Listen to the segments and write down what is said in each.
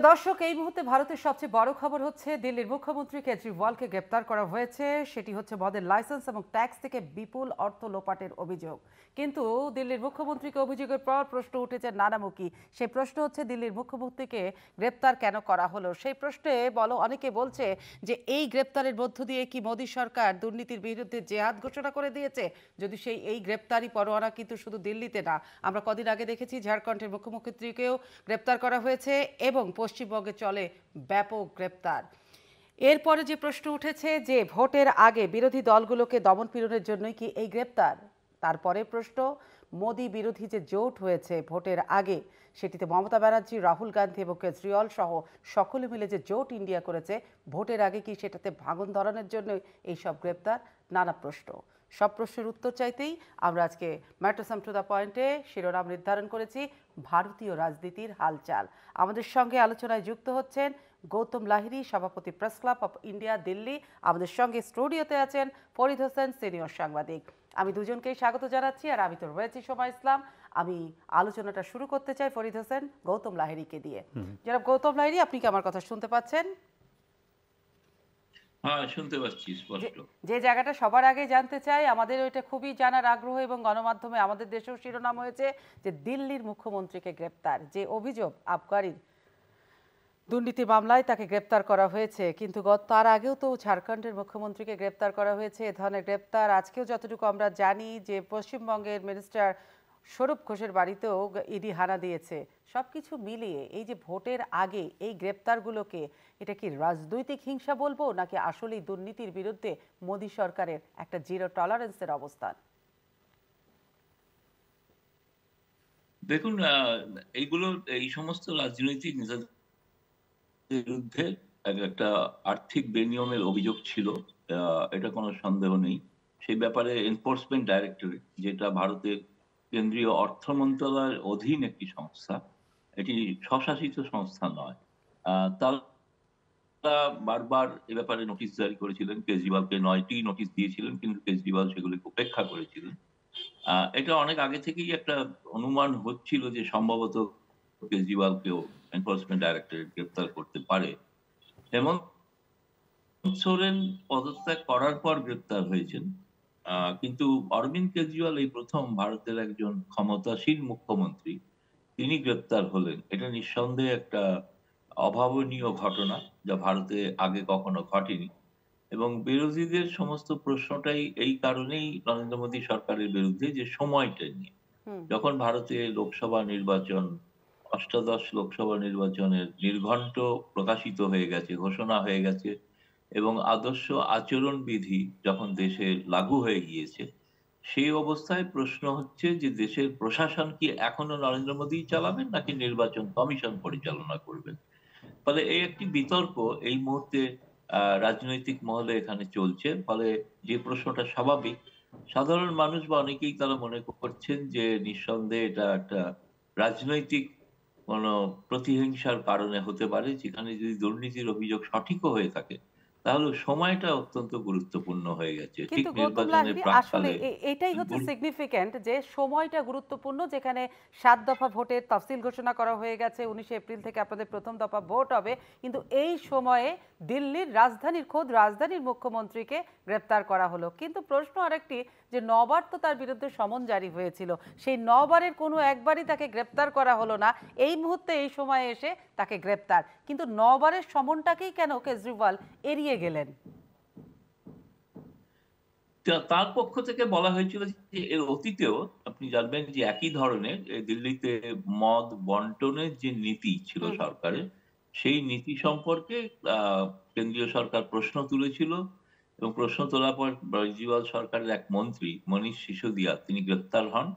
প্রিয় দর্শক, এই মুহূর্তে ভারতের সবচেয়ে বড় খবর হচ্ছে দিল্লির মুখ্যমন্ত্রী কেজরিওয়ালকে গ্রেপ্তার করা হয়েছে। সেটি হচ্ছে মদের লাইসেন্স এবং ট্যাক্স থেকে বিপুল অর্থ লোপাটের অভিযোগ। কিন্তু দিল্লির মুখ্যমন্ত্রীকে অভিযোগের পর প্রশ্ন উঠেছে নানামুখী। সেই প্রশ্ন হচ্ছে, দিল্লির মুখ্যমন্ত্রীকে গ্রেপ্তার কেন করা হলো? সেই প্রশ্নে বলো, অনেকে বলছে যে, এই গ্রেপ্তারের মধ্য দিয়ে কি মোদী সরকার দুর্নীতির বিরুদ্ধে জেহাদ ঘোষণা করে দিয়েছে? যদি সেই, এই গ্রেপ্তারি পরোয়ানা কিন্তু শুধু দিল্লিতে না, আমরা কদিন আগে দেখেছি ঝাড়খণ্ডের মুখ্যমন্ত্রীকেও গ্রেপ্তার করা হয়েছে এবং পশ্চিমবঙ্গে চলে ব্যাপক গ্রেপ্তার। এরপরে যে প্রশ্ন উঠেছে যে ভোটের আগে বিরোধী দলগুলোকে দমন পীড়নের জন্যই কি এই গ্রেপ্তার? তারপরে প্রশ্ন, মোদী বিরোধী যে জোট হয়েছে ভোটের আগে, সেটিতে মমতা ব্যানার্জি, রাহুল গান্ধী এবং কেজরিওয়াল সহ সকলে মিলে যে জোট ইন্ডিয়া করেছে, ভোটের আগে কি সেটাতে ভাঙন ধরানোর জন্য এইসব গ্রেপ্তার? নানা প্রশ্ন। সব প্রশ্নের উত্তর চাইতেই আমরা আজকে ম্যাট্রোসাম টু দ্য পয়েন্টে শিরোনাম নির্ধারণ করেছি ভারতীয় রাজনীতির হালচাল। আমাদের সঙ্গে আলোচনায় যুক্ত হচ্ছেন গৌতম লাহিরি সভাপতি press club of India Delhi. আমাদের সঙ্গে স্টুডিওতে আছেন ফরিদ হোসেন সিনিয়র সাংবাদিক। আমি দুজনকেই স্বাগত জানাচ্ছি আর আমি তো রয়েছি সময় ইসলাম। আমি আলোচনাটা শুরু করতে চাই ফরিদ হোসেন গৌতম লাহিরিকে দিয়ে। যারা গৌতম লাহিরি আপনি কি আমার কথা শুনতে পাচ্ছেন? হ্যাঁ শুনতে পাচ্ছি স্পষ্ট। যে জায়গাটা সবার আগে জানতে চাই আমাদের ওইটা খুবই জানার আগ্রহ এবং গণমাধ্যমে আমাদের দেশেও শিরোনাম হয়েছে যে দিল্লির মুখ্যমন্ত্রীকে গ্রেপ্তার যে অভিযোগ আবগারির দুর্নীতি মামলায় তাকে গ্রেপ্তার করা হয়েছে। কিন্তু গত তার আগেও তো ঝাড়খণ্ডের মুখ্যমন্ত্রীকে গ্রেপ্তার করা হয়েছে এ ধরনের গ্রেপ্তার। আজকেও যতটুকু আমরা জানি যে পশ্চিমবঙ্গের মিনিস্টার স্বরূপ ঘোষের বাড়িতেও ইডি হানা দিয়েছে। সব কিছু মিলিয়ে এই যে ভোটের আগে এই গ্রেপ্তারগুলোকে এটা কি রাজনৈতিক হিংসা বলব নাকি আসলেই দুর্নীতির বিরুদ্ধে মোদী সরকারের একটা জিরো টলারেন্সের অবস্থান? দেখুন এইগুলো, এই সমস্ত রাজনৈতিক বিরুদ্ধে একটা আর্থিক বেনিয়মের অভিযোগ ছিল এটা কোনো সন্দেহ নেই। সেই ব্যাপারে এনফোর্সমেন্ট ডাইরেক্টরেট যেটা ভারতের কেন্দ্রীয় অর্থ মন্ত্রণালয়ের অধীন একটি সংস্থা। এটি স্বশাসিত সংস্থা নয়। তারা বারবার এ ব্যাপারে নোটিশ জারি করেছিলেন। কেজরিওয়ালকে নয়টি নোটিশ দিয়েছিলেন, কিন্তু কেজরিওয়াল সেগুলিকে উপেক্ষা করেছিলেন। এটা অনেক আগে থেকেই একটা অনুমান হচ্ছিল যে সম্ভবত কেজরিওয়ালকেও এনফোর্সমেন্ট ডাইরেক্টরেট গ্রেপ্তার করতে পারে। হেমন্ত সোরেন পদত্যাগ করার পর গ্রেপ্তার হয়েছেন। কিন্তু অরবিন্দ কেজরিওয়াল এই প্রথম ভারতের একজন ক্ষমতাসীন মুখ্যমন্ত্রী তিনি গ্রেপ্তার হলেন। এটা নিঃসন্দেহে একটা অভাবনীয় ঘটনা যা ভারতে আগে কখনো ঘটেনি। এবং বিরোধীদের সমস্ত প্রশ্নটাই এই কারণেই নরেন্দ্র মোদী সরকারের বিরুদ্ধে যে সময়টা নিয়ে। যখন ভারতে লোকসভা নির্বাচন অষ্টাদশ লোকসভা নির্বাচনের নির্ঘণ্ট প্রকাশিত হয়ে গেছে ঘোষণা হয়ে গেছে এবং আদর্শ আচরণ বিধি যখন দেশে লাগু হয়ে গিয়েছে, সেই অবস্থায় প্রশ্ন হচ্ছে যে দেশের প্রশাসন কি এখনও নরেন্দ্র মোদী চালাবেন নাকি নির্বাচন কমিশন পরিচালনা করবেন? ফলে এই একটি বিতর্ক এই মুহূর্তে রাজনৈতিক মহলে এখানে চলছে। ফলে যে প্রশ্নটা স্বাভাবিক, সাধারণ মানুষ বা অনেকেই তারা মনে করছেন যে নিঃসন্দেহে এটা একটা রাজনৈতিক কোন প্রতিহিংসার কারণে হতে পারে, যেখানে যদি দুর্নীতির অভিযোগ সঠিকও হয়ে থাকে তাহলে সময়টা অত্যন্ত গুরুত্বপূর্ণ হয়ে গেছে। ঠিক নির্বাচনের আসলে এটাই হচ্ছে সিগনিফিক্যান্ট যে সময়টা গুরুত্বপূর্ণ যেখানে সাত দফা ভোটের তফসিল ঘোষণা করা হয়ে গেছে উনিশে এপ্রিল থেকে আপনাদের প্রথম দফা ভোট হবে। কিন্তু এই সময়ে দিল্লির রাজধানীর খোদ রাজধানীর মুখ্যমন্ত্রীকে গ্রেপ্তার করা হলো। কিন্তু প্রশ্ন আরেকটি যে নবার তো তার বিরুদ্ধে সমন জারি হয়েছিল। সেই নবারের কোনো একবারই তাকে গ্রেপ্তার করা হলো না। এই মুহূর্তে এই সময়ে এসে তাকে গ্রেপ্তার। কিন্তু নবারের সমনটাকেই কেন কেজরিওয়াল এড়িয়ে গেলেন? তার পক্ষ থেকে বলা হয়েছিল যে এর অতীতেও আপনি জানবেন যে একই ধরনের দিল্লিতে মদ বন্টনের যে নীতি ছিল সরকারের সেই নীতি সম্পর্কে কেন্দ্রীয় সরকার প্রশ্ন তুলেছিল এবং প্রশ্ন তোলার পর কেজরিওয়াল সরকারের এক মন্ত্রী মনীষ সিসোদিয়া তিনি গ্রেপ্তার হন।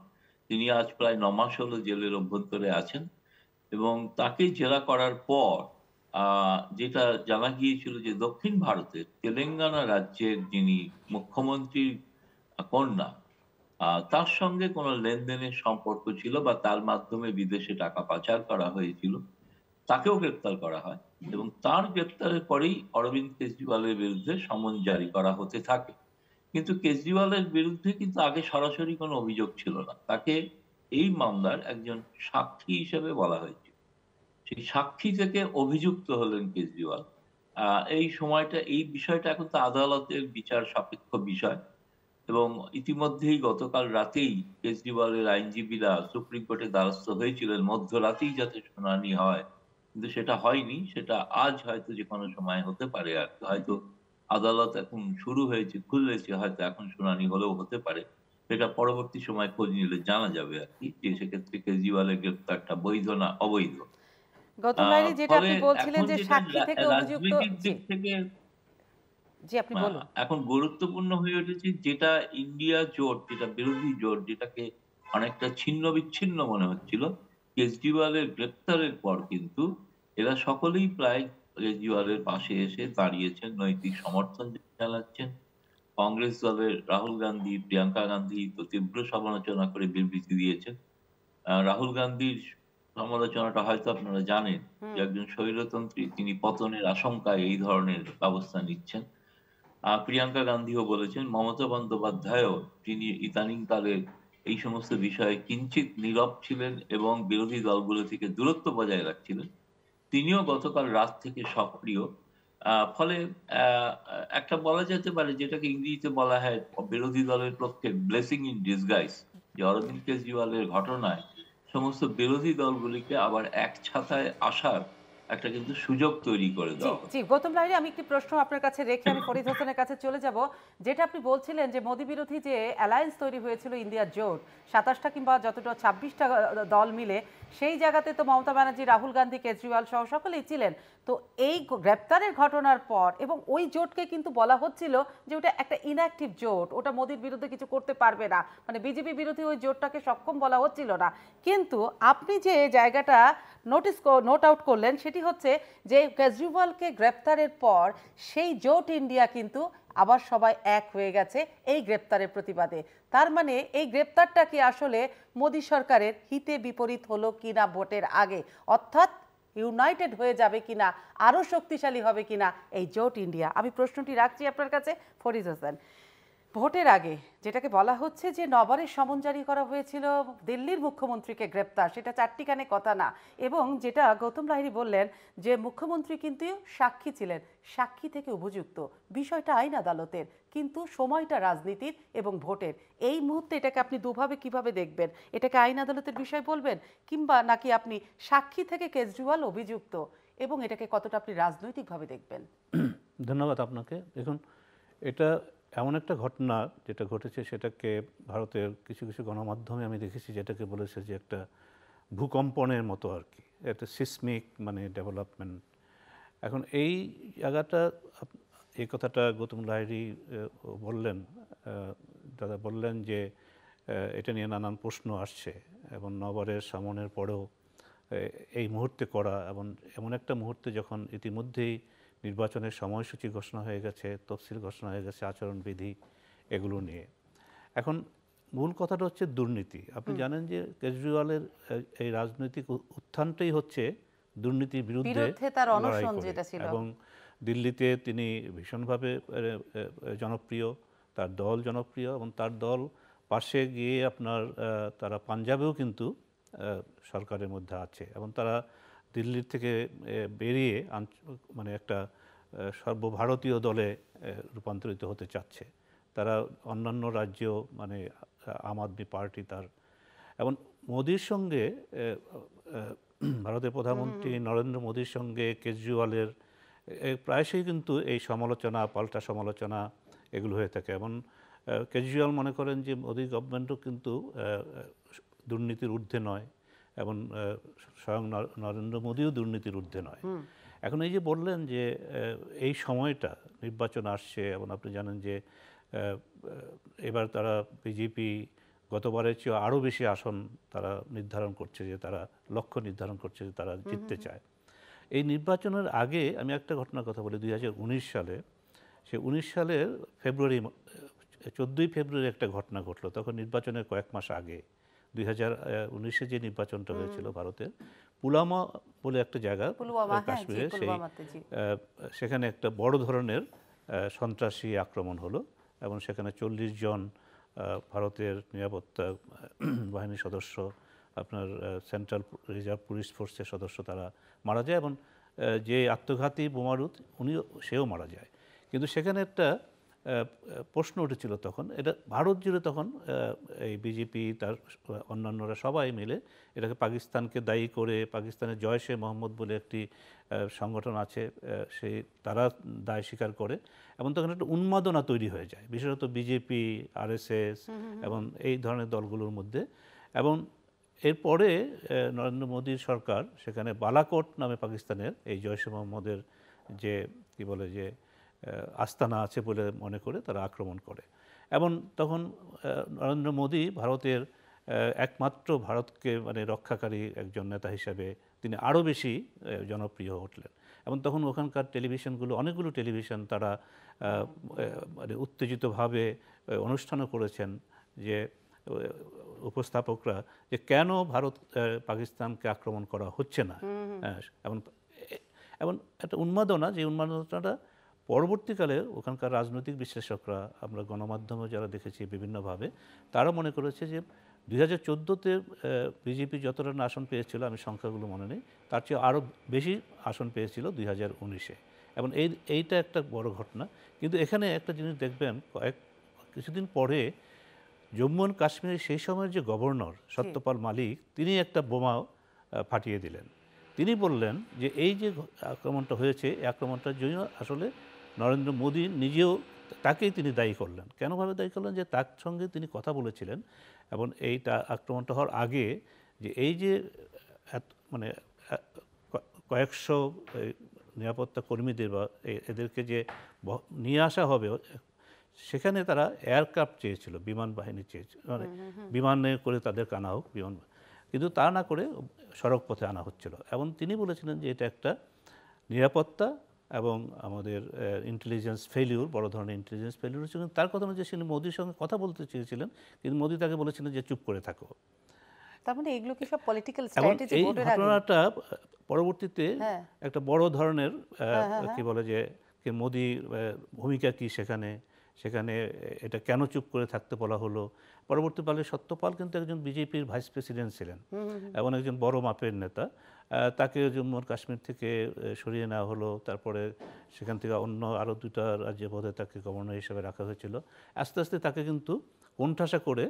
তিনি আজ প্রায় ন মাস হলো জেলের অভ্যন্তরে আছেন। এবং তাকে জেরা করার পর যেটা জানা গিয়েছিল যে দক্ষিণ ভারতে তেলেঙ্গানা রাজ্যের যিনি মুখ্যমন্ত্রী কন্যা তার সঙ্গে কোনো লেনদেনের সম্পর্ক ছিল বা তার মাধ্যমে বিদেশে টাকা পাচার করা হয়েছিল, তাকেও গ্রেপ্তার করা হয় এবং তার গ্রেপ্তারের পরেই অরবিন্দ কেজরিওয়ালের বিরুদ্ধে সমন জারি করা হতে থাকে। কিন্তু কেজরিওয়ালের বিরুদ্ধে কিন্তু আগে সরাসরি কোনো অভিযোগ ছিল না। তাকে এই মামলার একজন সাক্ষী হিসেবে বলা হয়েছিল সেই সাক্ষী থেকে অভিযুক্ত হলেন কেজরিওয়াল। এই সময়টা, এই বিষয়টা এখন তো আদালতের বিচার সাপেক্ষ বিষয় এবং ইতিমধ্যেই গতকাল রাতেই কেজরিওয়ালের আইনজীবীরা সুপ্রিম কোর্টে দ্বারস্থ হয়েছিলেন। মধ্যরাতেই যাতে শুনানি হয়, কিন্তু সেটা হয়নি। সেটা আজ হয়তো যে কোনো সময় হতে পারে। আর। হয়তো আদালত এখন শুরু হয়েছে, খুলেছে, হয়তো এখন শুনানি হলেও হতে পারে। সেটা পরবর্তী সময় খোঁজ নিলে জানা যাবে আর কি যে সেক্ষেত্রে কেজরিওয়ালের গ্রেপ্তারটা বৈধ না অবৈধ। যেটা আপনি বলছিলেন যে সাক্ষী থেকে অভিযুক্ত থেকে জি আপনি বলুন। এখন গুরুত্বপূর্ণ হয়ে উঠেছে যেটা ইন্ডিয়া জোট যেটা বিরোধী জোট যেটাকে অনেকটা ছিন্ন বিচ্ছিন্ন মনে হচ্ছিল কেজরিওয়ালের গ্রেপ্তারের পর কিন্তু এরা সকলেই প্রায় কেজরিওয়ালের পাশে এসে দাঁড়িয়েছেন নৈতিক সমর্থন জানাচ্ছেন। কংগ্রেস দলের রাহুল গান্ধী প্রিয়াঙ্কা গান্ধী তো তীব্র সমালোচনা করে বিবৃতি দিয়েছেন। রাহুল গান্ধীর সমালোচনাটা হয়তো আপনারা জানেন যে একজন স্বৈরতন্ত্রী তিনি পতনের আশঙ্কায় এই ধরনের ব্যবস্থা নিচ্ছেন। আহ, প্রিয়াঙ্কা গান্ধীও বলেছেন মমতা বন্দ্যোপাধ্যায়ও তিনি ইদানিং কালে এই সমস্ত বিষয়ে কিঞ্চিত নীরব ছিলেন এবং বিরোধী দলগুলো থেকে দূরত্ব বজায় রাখছিলেন। তিনিও গতকাল রাত থেকে সক্রিয়। ফলে একটা বলা যেতে পারে, যেটাকে ইংরেজিতে বলা হয় বিরোধী দলের পক্ষে ব্লেসিং ইন ডিসগাইস যে অরবিন্দ কেজরিওয়ালের ঘটনায় সমস্ত বিরোধী দলগুলিকে আবার এক ছাতায় আসার একটা কিন্তু সুযোগ তৈরি করে জি দেওয়া জি গৌতম লাহিড়ী আমি একটি প্রশ্ন আপনার কাছে রেখে আমি ফরিদ হোসেনের কাছে চলে যাব যেটা আপনি বলছিলেন যে মোদী বিরোধী যে অ্যালায়েন্স তৈরি হয়েছিল ইন্ডিয়ার জোট সাতাশটা কিংবা যতটা ছাব্বিশটা দল মিলে সেই জায়গাতে তো মমতা ব্যানার্জি রাহুল গান্ধী কেজরিওয়াল সহ সকলেই ছিলেন। তো এই গ্রেপ্তারের ঘটনার পর এবং ওই জোটকে কিন্তু বলা হচ্ছিল যে ওটা একটা ইনঅ্যাক্টিভ জোট ওটা মোদির বিরুদ্ধে কিছু করতে পারবে না। মানে বিজেপি বিরোধী ওই জোটটাকে সক্ষম বলা হচ্ছিল না। কিন্তু আপনি যে জায়গাটা নোটিস নোট আউট করলেন, সেটি হচ্ছে যে কেজরিওয়ালকে গ্রেপ্তারের পর সেই জোট ইন্ডিয়া কিন্তু আবার সবাই এক হয়ে গেছে এই গ্রেপ্তারের প্রতিবাদে। তার মানে এই গ্রেপ্তারটা কি আসলে মোদী সরকারের হিতে বিপরীত হলো কিনা ভোটের আগে? অর্থাৎ ইউনাইটেড হয়ে যাবে কিনা? আরও শক্তিশালী হবে কিনা? এই জোট ইন্ডিয়া। আমি প্রশ্নটি রাখছি আপনার কাছে ফরিদ হোসেন। ভোটের আগে যেটাকে বলা হচ্ছে যে নবারের সমন জারি করা হয়েছিল দিল্লির মুখ্যমন্ত্রীকে গ্রেপ্তার, সেটা চারটিখানে কথা না। এবং যেটা গৌতম লাহিড়ী বললেন যে মুখ্যমন্ত্রী কিন্তু সাক্ষী ছিলেন, সাক্ষী থেকে উপযুক্ত। বিষয়টা আইন আদালতের, কিন্তু সময়টা রাজনীতির এবং ভোটের। এই মুহূর্তে এটাকে আপনি দুভাবে কীভাবে দেখবেন? এটাকে আইন আদালতের বিষয় বলবেন? কিংবা নাকি আপনি সাক্ষী থেকে কেজরিওয়াল অভিযুক্ত? এবং এটাকে কতটা আপনি রাজনৈতিকভাবে দেখবেন? ধন্যবাদ আপনাকে। দেখুন, এটা এমন একটা ঘটনা যেটা ঘটেছে, সেটাকে ভারতের কিছু কিছু গণমাধ্যমে আমি দেখেছি যেটাকে বলেছে যে একটা ভূকম্পনের মতো আর কি, একটা সিসমিক মানে ডেভেলপমেন্ট এখন এই জায়গাটা এই কথাটা গৌতম লাহিড়ী বললেন দাদা বললেন যে এটা নিয়ে নানান প্রশ্ন আসছে এবং নবারের সামনের পরেও এই মুহূর্তে করা এবং এমন একটা মুহূর্তে যখন ইতিমধ্যেই নির্বাচনের সময়সূচি ঘোষণা হয়ে গেছে তফসিল ঘোষণা হয়ে গেছে আচরণবিধি এগুলো নিয়ে। এখন মূল কথাটা হচ্ছে দুর্নীতি। আপনি জানেন যে কেজরিওয়ালের এই রাজনৈতিক উত্থানটাই হচ্ছে দুর্নীতির বিরুদ্ধে। এবং দিল্লিতে তিনি ভীষণভাবে জনপ্রিয় তার দল জনপ্রিয় এবং তার দল পাশে গিয়ে আপনার তারা পাঞ্জাবেও কিন্তু সরকারের মধ্যে আছে। এবং তারা দিল্লির থেকে বেরিয়ে মানে একটা সর্বভারতীয় দলে রূপান্তরিত হতে চাচ্ছে। তারা অন্যান্য রাজ্য মানে আম আদমি পার্টি তার। এবং মোদির সঙ্গে ভারতের প্রধানমন্ত্রী নরেন্দ্র মোদির সঙ্গে কেজরিওয়ালের প্রায়শই কিন্তু এই সমালোচনা পাল্টা সমালোচনা এগুলো হয়ে থাকে। এবং কেজরিওয়াল মনে করেন যে মোদি গভর্নমেন্টও কিন্তু দুর্নীতির ঊর্ধ্বে নয়। এবং স্বয়ং নরেন্দ্র মোদীও দুর্নীতির ঊর্ধ্বে নয়। এখন এই যে বললেন যে এই সময়টা নির্বাচন আসছে এবং আপনি জানেন যে এবার তারা বিজেপি গতবারের চেয়ে আরও বেশি আসন তারা নির্ধারণ করছে যে তারা লক্ষ্য নির্ধারণ করছে যে তারা জিততে চায়। এই নির্বাচনের আগে আমি একটা ঘটনার কথা বলি দুই হাজার উনিশ সালে। সে উনিশ সালের ফেব্রুয়ারি চোদ্দোই ফেব্রুয়ারি একটা ঘটনা ঘটলো তখন নির্বাচনের কয়েক মাস আগে। দুই হাজার উনিশে যে নির্বাচনটা হয়েছিল ভারতের পুলামা বলে একটা জায়গা হ্যাঁ, কাশ্মীরে সেই সেখানে একটা বড় ধরনের সন্ত্রাসী আক্রমণ হলো এবং সেখানে চল্লিশ জন ভারতের নিরাপত্তা বাহিনীর সদস্য আপনার সেন্ট্রাল রিজার্ভ পুলিশ ফোর্সের সদস্য তারা মারা যায় এবং যে আত্মঘাতী বোমারুদ উনিও সেও মারা যায়। কিন্তু সেখানে একটা প্রশ্ন উঠেছিল তখন। এটা ভারত জুড়ে তখন এই বিজেপি তার অন্যান্যরা সবাই মিলে এটাকে পাকিস্তানকে দায়ী করে পাকিস্তানের জয়শে মোহাম্মদ বলে একটি সংগঠন আছে সেই তারা দায় স্বীকার করে। এবং তখন একটা উন্মাদনা তৈরি হয়ে যায় বিশেষত বিজেপি আরএসএস এবং এই ধরনের দলগুলোর মধ্যে। এবং এরপরে নরেন্দ্র মোদীর সরকার সেখানে বালাকোট নামে পাকিস্তানের এই জয়শে মোহাম্মদের যে কি বলে যে আস্তানা আছে বলে মনে করে তারা আক্রমণ করে। এবং তখন নরেন্দ্র মোদী ভারতের একমাত্র ভারতকে মানে রক্ষাকারী একজন নেতা হিসাবে তিনি আরও বেশি জনপ্রিয় হয়ে উঠলেন। এবং তখন ওখানকার টেলিভিশনগুলো অনেকগুলো টেলিভিশন তারা মানে উত্তেজিতভাবে অনুষ্ঠানও করেছেন যে উপস্থাপকরা যে কেন ভারত পাকিস্তানকে আক্রমণ করা হচ্ছে না। হ্যাঁ, এবং এবং একটা উন্মাদনা যে উন্মাদনাটা পরবর্তীকালে ওখানকার রাজনৈতিক বিশ্লেষকরা আমরা গণমাধ্যমে যারা দেখেছি বিভিন্নভাবে তারা মনে করেছে যে দুই হাজার চোদ্দোতে বিজেপি যতটা না আসন পেয়েছিল আমি সংখ্যাগুলো মনে নেই তার চেয়ে আরও বেশি আসন পেয়েছিল দুই হাজার উনিশে। এবং এই এইটা একটা বড় ঘটনা। কিন্তু এখানে একটা জিনিস দেখবেন কয়েক কিছুদিন পরে জম্মু অ্যান্ড কাশ্মীরের সেই সময়ের যে গভর্নর সত্যপাল মালিক তিনি একটা বোমা ফাটিয়ে দিলেন। তিনি বললেন যে এই যে আক্রমণটা হয়েছে এই আক্রমণটার জন্য আসলে নরেন্দ্র মোদী নিজেও তাকেই তিনি দায়ী করলেন। কেনভাবে দায়ী করলেন? যে তার সঙ্গে তিনি কথা বলেছিলেন এবং এইটা আক্রমণটা হওয়ার আগে যে এই যে মানে কয়েকশো এই, নিরাপত্তা কর্মীদের বা এদেরকে যে নিয়ে আসা হবে সেখানে তারা এয়ারক্রাফট চেয়েছিল বিমান বাহিনী চেয়েছিল। মানে বিমানে করে তাদেরকে আনা হোক বিমান কিন্তু তা না করে সড়ক পথে আনা হচ্ছিল। এবং তিনি বলেছিলেন যে এটা একটা নিরাপত্তা এবং আমাদের ইন্টেলিজেন্স ফেলিউর বড় ধরনের ইন্টেলিজেন্স ফেলিউর হচ্ছে তার কথা অনুযায়ী তিনি মোদির সঙ্গে কথা বলতে চেয়েছিলেন কিন্তু মোদি তাকে বলেছিলেন যে চুপ করে থাকো। তার মানে এগুলো কি সব পলিটিক্যাল স্ট্র্যাটেজি এই ঘটনাটা পরবর্তীতে হ্যাঁ। একটা বড় ধরনের কি বলে যে মোদি ভূমিকা কি সেখানে সেখানে এটা কেন চুপ করে থাকতে বলা হলো? পরবর্তীকালে সত্যপাল কিন্তু একজন বিজেপির ভাইস প্রেসিডেন্ট ছিলেন এবং একজন বড় মাপের নেতা। তাকে জম্মু আর কাশ্মীর থেকে সরিয়ে নেওয়া হলো। তারপরে সেখান থেকে অন্য আরও দুটা রাজ্যে বোধে তাকে গভর্নর হিসেবে রাখা হয়েছিল। আস্তে আস্তে তাকে কিন্তু কোণঠাসা করে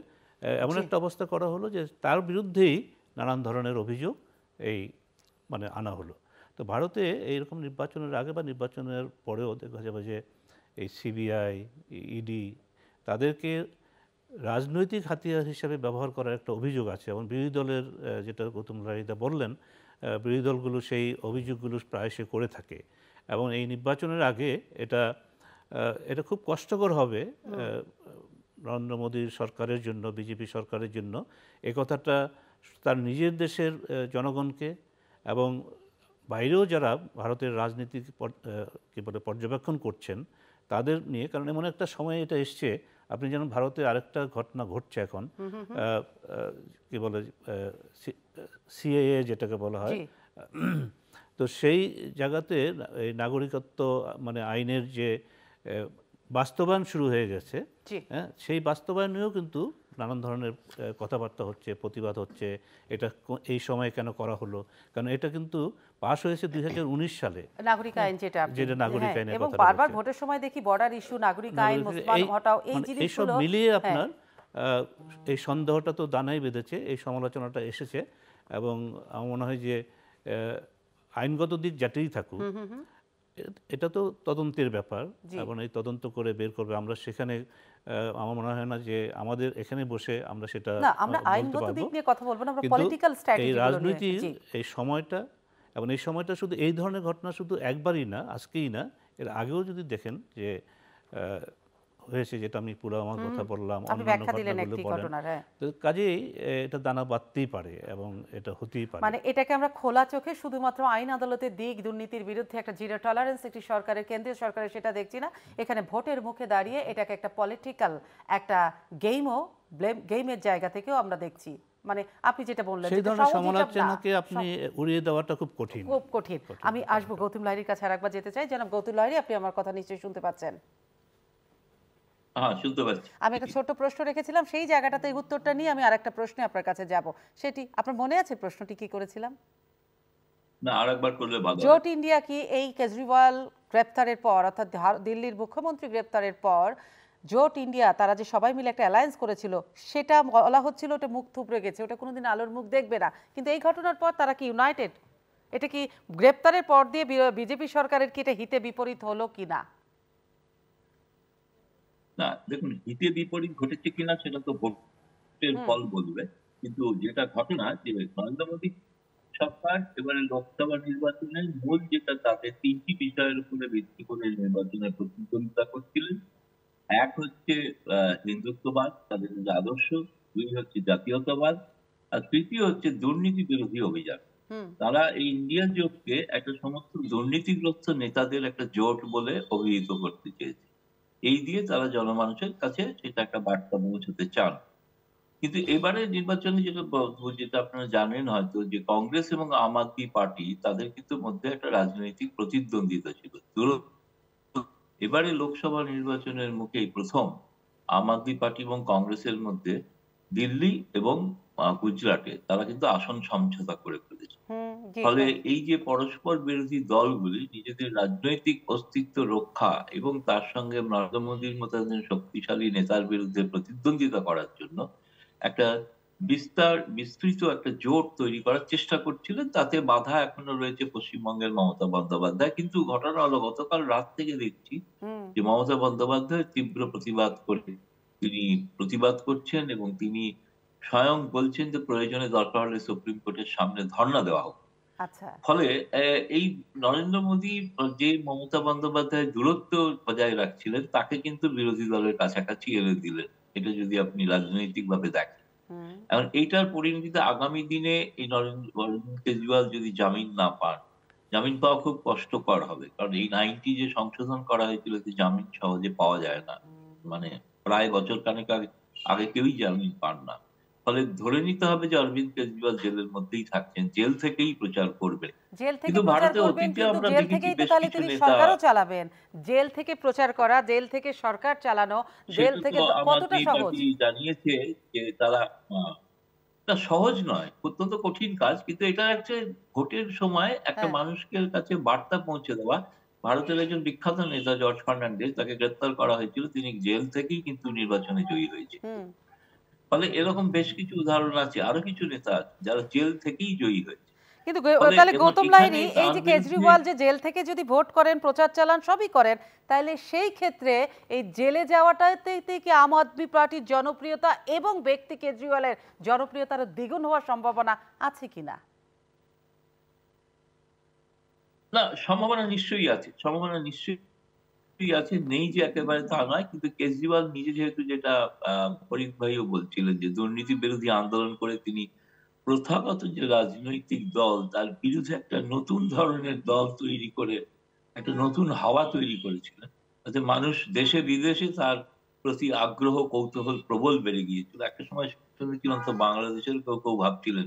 এমন একটা অবস্থা করা হলো যে তার বিরুদ্ধেই নানান ধরনের অভিযোগ এই মানে আনা হলো। তো ভারতে এইরকম নির্বাচনের আগে বা নির্বাচনের পরেও দেখা যাবে যে এই সিবিআই ইডি তাদেরকে রাজনৈতিক হাতিয়ার হিসেবে ব্যবহার করার একটা অভিযোগ আছে। এবং বিরোধী দলের যেটা গৌতম লারিদা বললেন বিরোধী দলগুলো সেই অভিযোগগুলো প্রায়শই করে থাকে। এবং এই নির্বাচনের আগে এটা এটা খুব কষ্টকর হবে নরেন্দ্র মোদীর সরকারের জন্য বিজেপি সরকারের জন্য। এ কথাটা তার নিজের দেশের জনগণকে এবং বাইরেও যারা ভারতের রাজনীতি কী বলে পর্যবেক্ষণ করছেন তাদের নিয়ে কারণ এমন একটা সময় এটা এসছে আপনি যেমন ভারতে আরেকটা ঘটনা ঘটছে এখন কি বলে সিএএ যেটাকে বলা হয় তো সেই জায়গাতে এই নাগরিকত্ব মানে আইনের যে বাস্তবায়ন শুরু হয়ে গেছে হ্যাঁ সেই বাস্তবায়নেও কিন্তু নানান ধরনের কথাবার্তা হচ্ছে প্রতিবাদ হচ্ছে এটা এই সময় কেন করা হলো? কারণ এটা কিন্তু পাশ হয়েছে দুই সালে। নাগরিক আইন যেটা যেটা নাগরিক হ্যাঁ, আইনের এবং বারবার ভোটের সময় দেখি বর্ডার ইস্যু নাগরিক আইন মুসলমান হটাও এই মানে জিনিসগুলো মিলিয়ে হ্যাঁ, আপনার এই সন্দেহটা তো দানাই বেঁধেছে এই সমালোচনাটা এসেছে এবং আমার মনে হয় যে আইনগত দিক যেটাই থাকুক এটা তো তদন্তের ব্যাপার। এবং এই তদন্ত করে বের করবে। আমরা সেখানে আমার মনে হয় না যে আমাদের এখানে বসে আমরা সেটা না আমরা আইনগত দিক নিয়ে কথা বলব না আমরা পলিটিক্যাল স্ট্র্যাটেজি এই রাজনীতি রাজনীতির এই সময়টা এবং এই সময়টা শুধু এই ধরনের ঘটনা শুধু একবারই না আজকেই না এর আগেও যদি দেখেন যে আহ, হয়েছে যেটা আমি পুরো আমার কথা বললাম আপনি অন্যান্য ব্যাখ্যা দিলেন ঘটনাগুলো একটি বলেন হ্যাঁ। কাজেই এটা দানা বাঁধতেই পারে এবং এটা হতেই পারে। মানে এটাকে আমরা খোলা চোখে শুধুমাত্র আইন আদালতের দিক দুর্নীতির বিরুদ্ধে একটা জিরো টলারেন্স একটি সরকারের কেন্দ্রীয় সরকারের সেটা দেখছি না। এখানে ভোটের মুখে দাঁড়িয়ে এটাকে একটা পলিটিক্যাল একটা গেমও গেমের জায়গা থেকেও আমরা দেখছি। মানে আপনি যেটা বললেন সেই ধরনের সমালোচনাকে আপনি উড়িয়ে দেওয়াটা খুব কঠিন। খুব কঠিন। আমি আসব গৌতম লাহিড়ির কাছে আরেকবার যেতে চাই। জনাব গৌতম লাহিড়ি আপনি আমার কথা নিশ্চয়ই শুনতে পাচ্ছেন। আমি একটা ছোট্ট প্রশ্ন রেখেছিলাম সেই জায়গাটাতে এই উত্তরটা নিয়ে আমি আরেকটা প্রশ্নে আপনার কাছে যাব। সেটি আপনার মনে আছে প্রশ্নটি কি করেছিলাম? না আরেকবার করলে ভালো জোট ইন্ডিয়া কি এই কেজরিওয়াল গ্রেপ্তারের পর অর্থাৎ দিল্লির মুখ্যমন্ত্রী গ্রেপ্তারের পর জোট ইন্ডিয়া তারা যে সবাই মিলে একটা অ্যালায়েন্স করেছিল সেটা বলা হচ্ছিল ওটা মুখ থুবড়ে গেছে ওটা কোনোদিন আলোর মুখ দেখবে না। কিন্তু এই ঘটনার পর তারা কি ইউনাইটেড এটা কি গ্রেপ্তারের পর দিয়ে বিজেপি সরকারের কি এটা হিতে বিপরীত হলো কি না না দেখুন হিতে বিপরীত ঘটেছে কিনা সেটা তো ভোটের ফল বলবে। কিন্তু যেটা ঘটনা যে নরেন্দ্র মোদী সরকার এবারে লোকসভা নির্বাচনের মূল যেটা তাদের তিনটি বিষয়ের উপরে ভিত্তি করে নির্বাচনের প্রতিদ্বন্দ্বিতা করছিলেন। এক হচ্ছে আহ, হিন্দুত্ববাদ তাদের আদর্শ। দুই হচ্ছে জাতীয়তাবাদ। আর তৃতীয় হচ্ছে দুর্নীতি বিরোধী অভিযান। তারা এই ইন্ডিয়ান জোটকে একটা সমস্ত দুর্নীতিগ্রস্ত নেতাদের একটা জোট বলে অভিহিত করতে চেয়েছে। এই দিয়ে তারা জনমানুষের কাছে সেটা একটা বার্তা পৌঁছতে চান। কিন্তু এবারে নির্বাচনে যেটা যেটা আপনারা জানেন হয়তো যে কংগ্রেস এবং আম আদমি পার্টি তাদের কিন্তু মধ্যে একটা রাজনৈতিক প্রতিদ্বন্দ্বিতা ছিল। এবারে লোকসভা নির্বাচনের মুখে প্রথম আম আদমি পার্টি এবং কংগ্রেসের মধ্যে দিল্লি এবং গুজরাটে তারা কিন্তু আসন সমঝোতা করে ফেলেছে। ফলে এই যে পরস্পর বিরোধী দলগুলি নিজেদের রাজনৈতিক অস্তিত্ব রক্ষা এবং তার সঙ্গে নরেন্দ্র মোদীর মতো একজন শক্তিশালী নেতার বিরুদ্ধে প্রতিদ্বন্দ্বিতা করার জন্য একটা বিস্তার বিস্তৃত একটা জোট তৈরি করার চেষ্টা করছিলেন। তাতে বাধা এখনও রয়েছে পশ্চিমবঙ্গের মমতা বন্দ্যোপাধ্যায়। কিন্তু ঘটনা হলো গতকাল রাত থেকে দেখছি যে মমতা বন্দ্যোপাধ্যায় তীব্র প্রতিবাদ করে তিনি প্রতিবাদ করছেন এবং তিনি স্বয়ং বলছেন যে প্রয়োজনে দরকার হলে সুপ্রিম কোর্টের সামনে ধর্ণা দেওয়া হোক। ফলে এই নরেন্দ্র মোদী যে মমতা বন্দ্যোপাধ্যায় দূরত্ব বজায় রাখছিলেন তাকে কিন্তু বিরোধী দলের কাছাকাছি এনে দিলেন। এটা যদি আপনি রাজনৈতিক ভাবে দেখেন এখন এইটার পরিণতিতে আগামী দিনে এই নরেন্দ্র অরবিন্দ কেজরিওয়াল যদি জামিন না পান জামিন পাওয়া খুব কষ্টকর হবে। কারণ এই নাইনটি যে সংশোধন করা হয়েছিল যে জামিন সহজে পাওয়া যায় না। মানে প্রায় বছর কানেক আগে আগে কেউই জামিন পান না। ফলে ধরে নিতে হবে যে অরবিন্দ কেজরিওয়াল জেলের মধ্যেই থাকছেন জেল থেকেই প্রচার করবে জেল থেকে কিন্তু ভারতে অতীতে আমরা দেখেছি বেশ কিছু তিনি নেতা- সরকারও চালাবেন। জেল থেকে প্রচার করা জেল থেকে সরকার চালানো জেল থেকে কতটা সহজ? জানিয়েছে যে তারা এটা সহজ নয় অত্যন্ত কঠিন কাজ কিন্তু এটা হচ্ছে ভোটের সময় একটা হ্যাঁ। মানুষের কাছে বার্তা পৌঁছে দেওয়া। ভারতের একজন বিখ্যাত নেতা জর্জ ফার্নান্ডেজ তাকে গ্রেপ্তার করা হয়েছিল তিনি জেল থেকেই কিন্তু নির্বাচনে জয়ী হয়েছে। ফলে এরকম বেশ কিছু উদাহরণ আছে আরও কিছু নেতা আছে যারা জেল থেকেই জয়ী হয়েছে। কিন্তু তাহলে গৌতম লাহিড়ী এই যে কেজরিওয়াল যে জেল থেকে যদি ভোট করেন প্রচার চালান সবই করেন তাহলে সেই ক্ষেত্রে এই জেলে যাওয়াটাতে কি আম আদমি পার্টির জনপ্রিয়তা এবং ব্যক্তি কেজরিওয়ালের জনপ্রিয়তার দ্বিগুণ হওয়ার সম্ভাবনা আছে কিনা না সম্ভাবনা নিশ্চয়ই আছে সম্ভাবনা নিশ্চয়ই আছে নেই যে একেবারে তা নয়, কিন্তু কেজরিওয়াল নিজে যেহেতু যেটা ফরিদ ভাইও বলছিলেন যে দুর্নীতি বিরোধী আন্দোলন করে তিনি প্রথাগত যে রাজনৈতিক দল, তার বিরুদ্ধে একটা নতুন ধরনের দল তৈরি করে, একটা নতুন হাওয়া তৈরি করেছিলেন। যাতে মানুষ দেশে বিদেশে তার প্রতি আগ্রহ, কৌতূহল প্রবল বেড়ে গিয়েছিল। একটা সময় বাংলাদেশের কেউ কেউ ভাবছিলেন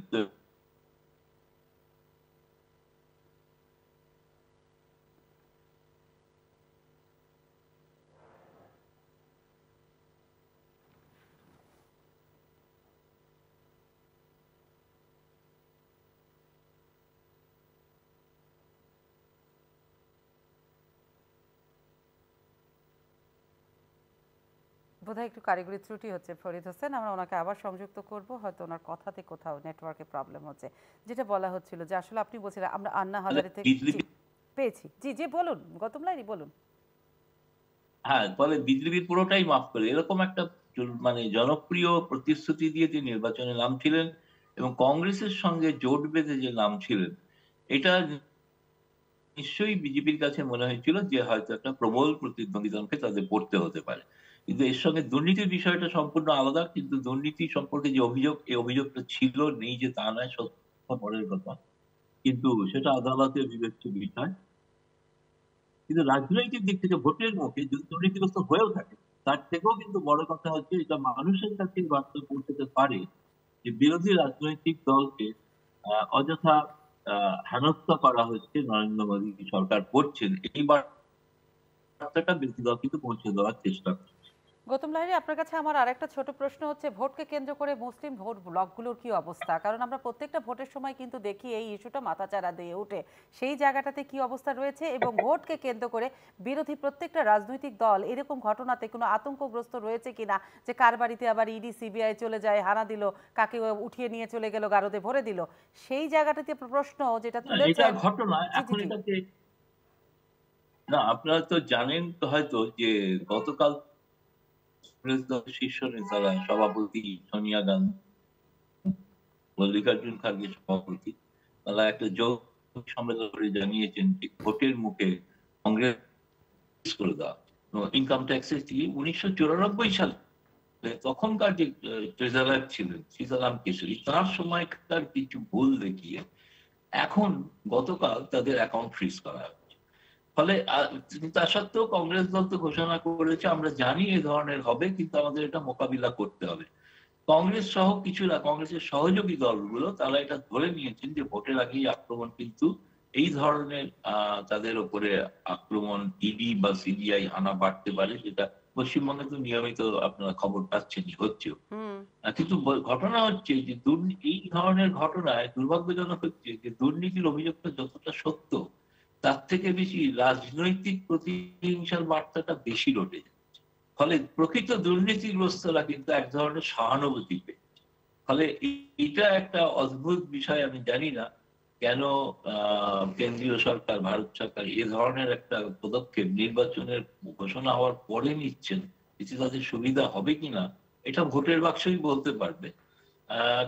বোধহয় একটু কারিগরি ত্রুটি হচ্ছে ফরিদ হোসেন। আমরা ওনাকে আবার সংযুক্ত করব হয়তো ওনার কথাতে কোথাও নেটওয়ার্কে প্রবলেম হচ্ছে। যেটা বলা হচ্ছিল যে আসলে আপনি বলছিলেন আমরা আন্না হাজারে থেকে পেয়েছি। জি জি বলুন গৌতম লাইরি বলুন। হ্যাঁ ফলে বিজেপি পুরোটাই মাফ করে। এরকম একটা মানে জনপ্রিয় প্রতিশ্রুতি দিয়ে তিনি নির্বাচনে নামছিলেন এবং কংগ্রেসের সঙ্গে জোট বেঁধে যে নামছিলেন এটা নিশ্চয়ই বিজেপির কাছে মনে হয়েছিল যে হয়তো একটা প্রবল প্রতিদ্বন্দ্বিতাকে তাদের পড়তে হতে পারে। কিন্তু এর সঙ্গে দুর্নীতির বিষয়টা সম্পূর্ণ আলাদা, কিন্তু দুর্নীতি সম্পর্কে যে অভিযোগ এই অভিযোগটা ছিল নেই যে তা নয়, সত্য পরের কথা। কিন্তু সেটা আদালতের বিবেচ্য বিষয়। কিন্তু রাজনৈতিক দিক থেকে ভোটের মুখে দুর্নীতিগ্রস্ত হয়েও থাকে, তার থেকেও কিন্তু বড় কথা হচ্ছে এটা মানুষের কাছে বার্তা পৌঁছতে পারে যে বিরোধী রাজনৈতিক দলকে অযথা হেনস্থা করা হচ্ছে নরেন্দ্র মোদী সরকার করছেন। এই বার্তাটা বিরোধী দল কিন্তু পৌঁছে দেওয়ার চেষ্টা করছে। গৌতম লাহিড়ী আপনার কাছে আমার আরেকটা ছোট প্রশ্ন হচ্ছে ভোটকে কেন্দ্র করে মুসলিম ভোট ব্লকগুলোর কি অবস্থা? কারণ আমরা প্রত্যেকটা ভোটের সময় কিন্তু দেখি এই ইস্যুটা মাথাচাড়া দিয়ে ওঠে সেই জায়গাটাতে কি অবস্থা রয়েছে এবং ভোটকে কেন্দ্র করে বিরোধী প্রত্যেকটা রাজনৈতিক দল এরকম ঘটনাতে কোনো আতঙ্কগ্রস্ত রয়েছে কিনা? যে কার বাড়িতে আবার ইডি সিবিআই চলে যায় হানা দিল কাকে উঠিয়ে নিয়ে চলে গেল গারদে ভরে দিল? সেই জায়গাটাতে প্রশ্ন যেটা না, ঘটনা। এখন এটাকে না আপনারা তো জানেন তো হয়তো যে গতকাল শীর্ষ নেতারা সভাপতি সোনিয়া গান্ধী, মল্লিকার্জুন খার্গে সভাপতি, তারা একটা সম্মেলন করে জানিয়েছেন যে ভোটের মুখে কংগ্রেস করে দেওয়া। ইনকাম ট্যাক্সের উনিশশো চুরানব্বই সালে তখনকার যে ট্রেজারার ছিলেন, সীতারাম কেশরী, তার সময়কার কিছু ভুল দেখিয়ে এখন গতকাল তাদের অ্যাকাউন্ট ফ্রিজ করা হয়েছে। ফলে তা সত্ত্বেও কংগ্রেস দল তো ঘোষণা করেছে আমরা জানি এ ধরনের হবে কিন্তু আমাদের এটা মোকাবিলা করতে হবে। কংগ্রেস সহ কিছুরা কংগ্রেসের সহযোগী দলগুলো তারা এটা ধরে নিয়েছেন যে ভোটের আগেই আক্রমণ কিন্তু এই ধরনের তাদের উপরে আক্রমণ ইডি বা সিবিআই আনা বাড়তে পারে যেটা পশ্চিমবঙ্গে তো নিয়মিত আপনারা খবর পাচ্ছেন হচ্ছেও। কিন্তু ঘটনা হচ্ছে যে এই ধরনের ঘটনায় দুর্ভাগ্যজনক হচ্ছে যে দুর্নীতির অভিযোগটা যতটা সত্য তার থেকে বেশি রাজনৈতিক প্রতিহিংসার বার্তাটা বেশি রটে যাচ্ছে। ফলে প্রকৃত দুর্নীতিগ্রস্তরা কিন্তু এক ধরনের সহানুভূতি পেয়েছে। ফলে এইটা একটা অদ্ভুত বিষয়, আমি জানি না কেন কেন্দ্রীয় সরকার, ভারত সরকার এ ধরনের একটা পদক্ষেপ নির্বাচনের ঘোষণা হওয়ার পরে নিচ্ছেন, এতে তাদের সুবিধা হবে কিনা, এটা ভোটের বাক্সই বলতে পারবে।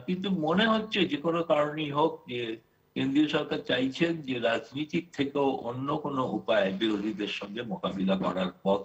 কিন্তু মনে হচ্ছে যে কোনো কারণেই হোক যে কেন্দ্রীয় সরকার চাইছেন যে রাজনীতির থেকেও অন্য কোনো উপায় বিরোধীদের সঙ্গে মোকাবিলা করার পথ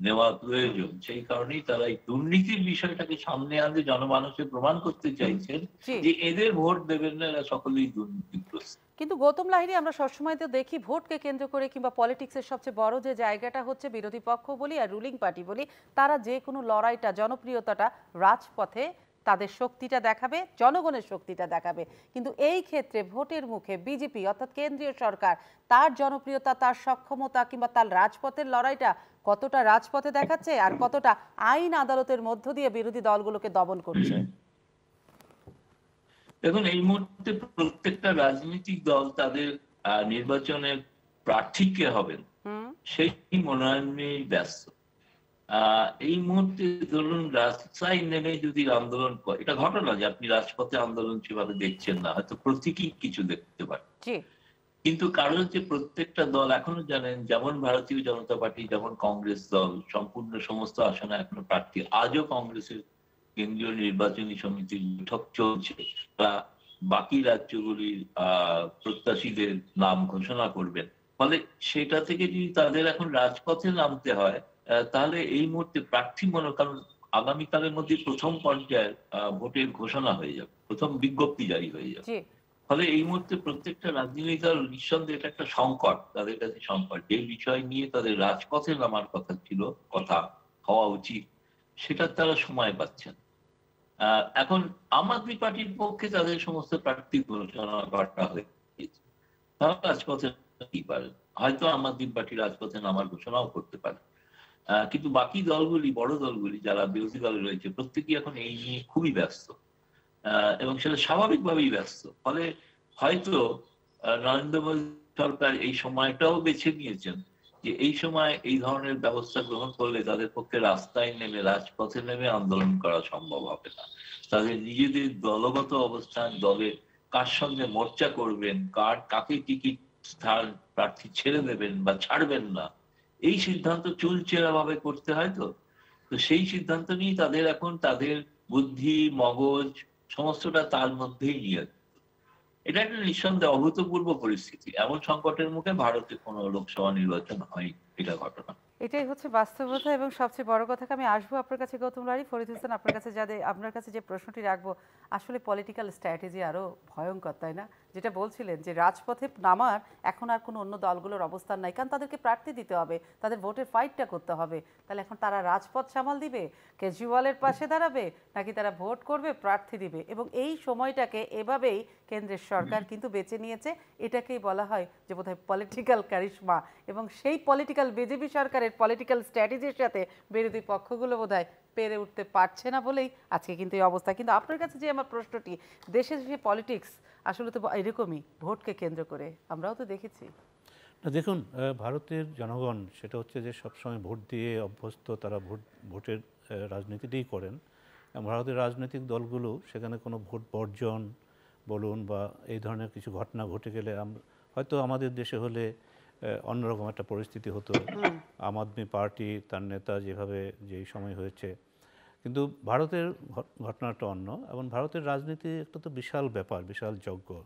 নেওয়া প্রয়োজন। সেই কারণেই তারা এই দুর্নীতির বিষয়টাকে সামনে আনতে জনমানুষে প্রমাণ করতে চাইছেন যে এদের ভোট দেবেন না এরা সকলেই দুর্নীতিগ্রস্ত। কিন্তু গৌতম লাহিড়ী আমরা সবসময় তো দেখি ভোটকে কেন্দ্র করে কিংবা পলিটিক্সের সবচেয়ে বড় যে জায়গাটা হচ্ছে বিরোধী পক্ষ বলি আর রুলিং পার্টি বলি তারা যে কোনো লড়াইটা জনপ্রিয়তাটা রাজপথে তাদের শক্তিটা দেখাবে জনগণের শক্তিটা দেখাবে। কিন্তু এই ক্ষেত্রে ভোটের মুখে বিজেপি অর্থাৎ কেন্দ্রীয় সরকার তার জনপ্রিয়তা তার সক্ষমতা কিংবা তার রাজপথের লড়াইটা কতটা রাজপথে দেখাচ্ছে আর কতটা আইন আদালতের মধ্য দিয়ে বিরোধী দলগুলোকে দমন করছে? দেখুন এই মুহূর্তে প্রত্যেকটা রাজনৈতিক দল তাদের নির্বাচনের প্রার্থীকে হবেন। হুম। সেই মনোনয়ন নিয়েই ব্যস্ত। এই মুহূর্তে ধরুন রাস্তায় নেমে যদি আন্দোলন করে এটা ঘটনা যে আপনি রাজপথে আন্দোলন সেভাবে দেখছেন না হয়তো প্রতীকী কিছু দেখতে পারেন কিন্তু কারণ যে প্রত্যেকটা দল এখনও জানেন যেমন ভারতীয় জনতা পার্টি যেমন কংগ্রেস দল সম্পূর্ণ সমস্ত আসনে এখনও প্রার্থী। আজও কংগ্রেসের কেন্দ্রীয় নির্বাচনী সমিতির বৈঠক চলছে তারা বাকি রাজ্যগুলির আহ প্রত্যাশীদের নাম ঘোষণা করবেন। ফলে সেটা থেকে যদি তাদের এখন রাজপথে নামতে হয় তাহলে এই মুহূর্তে প্রার্থী মনে কারণ আগামীকালের মধ্যে প্রথম পর্যায়ের আহ, ভোটের ঘোষণা হয়ে যাবে। প্রথম বিজ্ঞপ্তি জারি হয়ে যাবে। ফলে এই মুহূর্তে প্রত্যেকটা রাজনৈতিক দল নিঃসন্দেহে এটা একটা সংকট তাদের কাছে সংকট। যে বিষয় নিয়ে তাদের রাজপথে নামার কথা ছিল কথা হওয়া উচিত সেটা তারা সময় পাচ্ছেন। আহ, এখন আম আদমি পার্টির পক্ষে তাদের সমস্ত প্রার্থী ঘোষণা করা হয়েছে তারা রাজপথে হয়তো আম আদমি পার্টি রাজপথে নামার ঘোষণাও করতে পারে। কিন্তু বাকি দলগুলি, বড় দলগুলি, যারা বিরোধী দলে রয়েছে, প্রত্যেকেই এখন এই নিয়ে খুবই ব্যস্ত। এবং সেটা স্বাভাবিকভাবেই ব্যস্ত। ফলে হয়তো নরেন্দ্র মোদী সরকার এই সময়টাও বেছে নিয়েছেন যে এই সময় এই ধরনের ব্যবস্থা গ্রহণ করলে তাদের পক্ষে রাস্তায় নেমে, রাজপথে নেমে আন্দোলন করা সম্ভব হবে না। তাদের নিজেদের দলগত অবস্থান, দলের কার সঙ্গে মোর্চা করবেন, কার, কাকে টিকিট প্রার্থী ছেড়ে দেবেন বা ছাড়বেন না এই সিদ্ধান্ত চুলচেরা ভাবে করতে, হয় তো? তো সেই সিদ্ধান্ত নিয়ে তাদের এখন তাদের বুদ্ধি, মগজ, সমস্তটা তার মধ্যেই নিয়ে এটা একটা নিঃসন্দেহে অভূতপূর্ব পরিস্থিতি। এমন সংকটের মুখে ভারতে কোনো লোকসভা নির্বাচন হয় এটা ঘটনা। এটাই হচ্ছে বাস্তবতা এবং সবচেয়ে বড় কথা আমি আসব আপনার কাছে, গৌতম রানী ফরিদ হোসেন, আপনার কাছে যাদের, আপনার কাছে যে প্রশ্নটি রাখব, আসলে পলিটিক্যাল স্ট্র্যাটেজি আরও ভয়ঙ্কর, তাই না? যেটা বলছিলেন যে রাজপথে নামার এখন আর কোনো অন্য দলগুলোর অবস্থান নাই। কারণ তাদেরকে প্রার্থী দিতে হবে, তাদের ভোটের ফাইটটা করতে হবে। তাহলে এখন তারা রাজপথ সামাল দিবে, কেজরিওয়ালের পাশে দাঁড়াবে, নাকি তারা ভোট করবে, প্রার্থী দিবে? এবং এই সময়টাকে এভাবেই কেন্দ্রের সরকার কিন্তু বেছে নিয়েছে। এটাকেই বলা হয় যে বোধহয় পলিটিক্যাল ক্যারিশমা এবং সেই পলিটিক্যাল বিজেপি সরকারের পলিটিক্যাল স্ট্র্যাটেজির সাথে বিরোধী পক্ষগুলো বোধহয় পেরে উঠতে পারছে না বলেই আজকে কিন্তু এই অবস্থা। কিন্তু আপনার কাছে যে আমার প্রশ্নটি, দেশের যে পলিটিক্স আসলে তো এরকমই, ভোটকে কেন্দ্র করে, আমরাও তো দেখেছি। না, দেখুন ভারতের জনগণ, সেটা হচ্ছে যে সবসময় ভোট দিয়ে অভ্যস্ত, তারা ভোট, ভোটের রাজনীতিটাই করেন। ভারতের রাজনৈতিক দলগুলো, সেখানে কোনো ভোট বর্জন বলুন বা এই ধরনের কিছু ঘটনা ঘটে গেলে হয়তো আমাদের দেশে হলে অন্যরকম একটা পরিস্থিতি হতো। আম আদমি পার্টি তার নেতা যেভাবে যেই সময় হয়েছে। কিন্তু ভারতের ঘটনাটা অন্য এবং ভারতের রাজনীতি একটা তো বিশাল ব্যাপার বিশাল যজ্ঞ।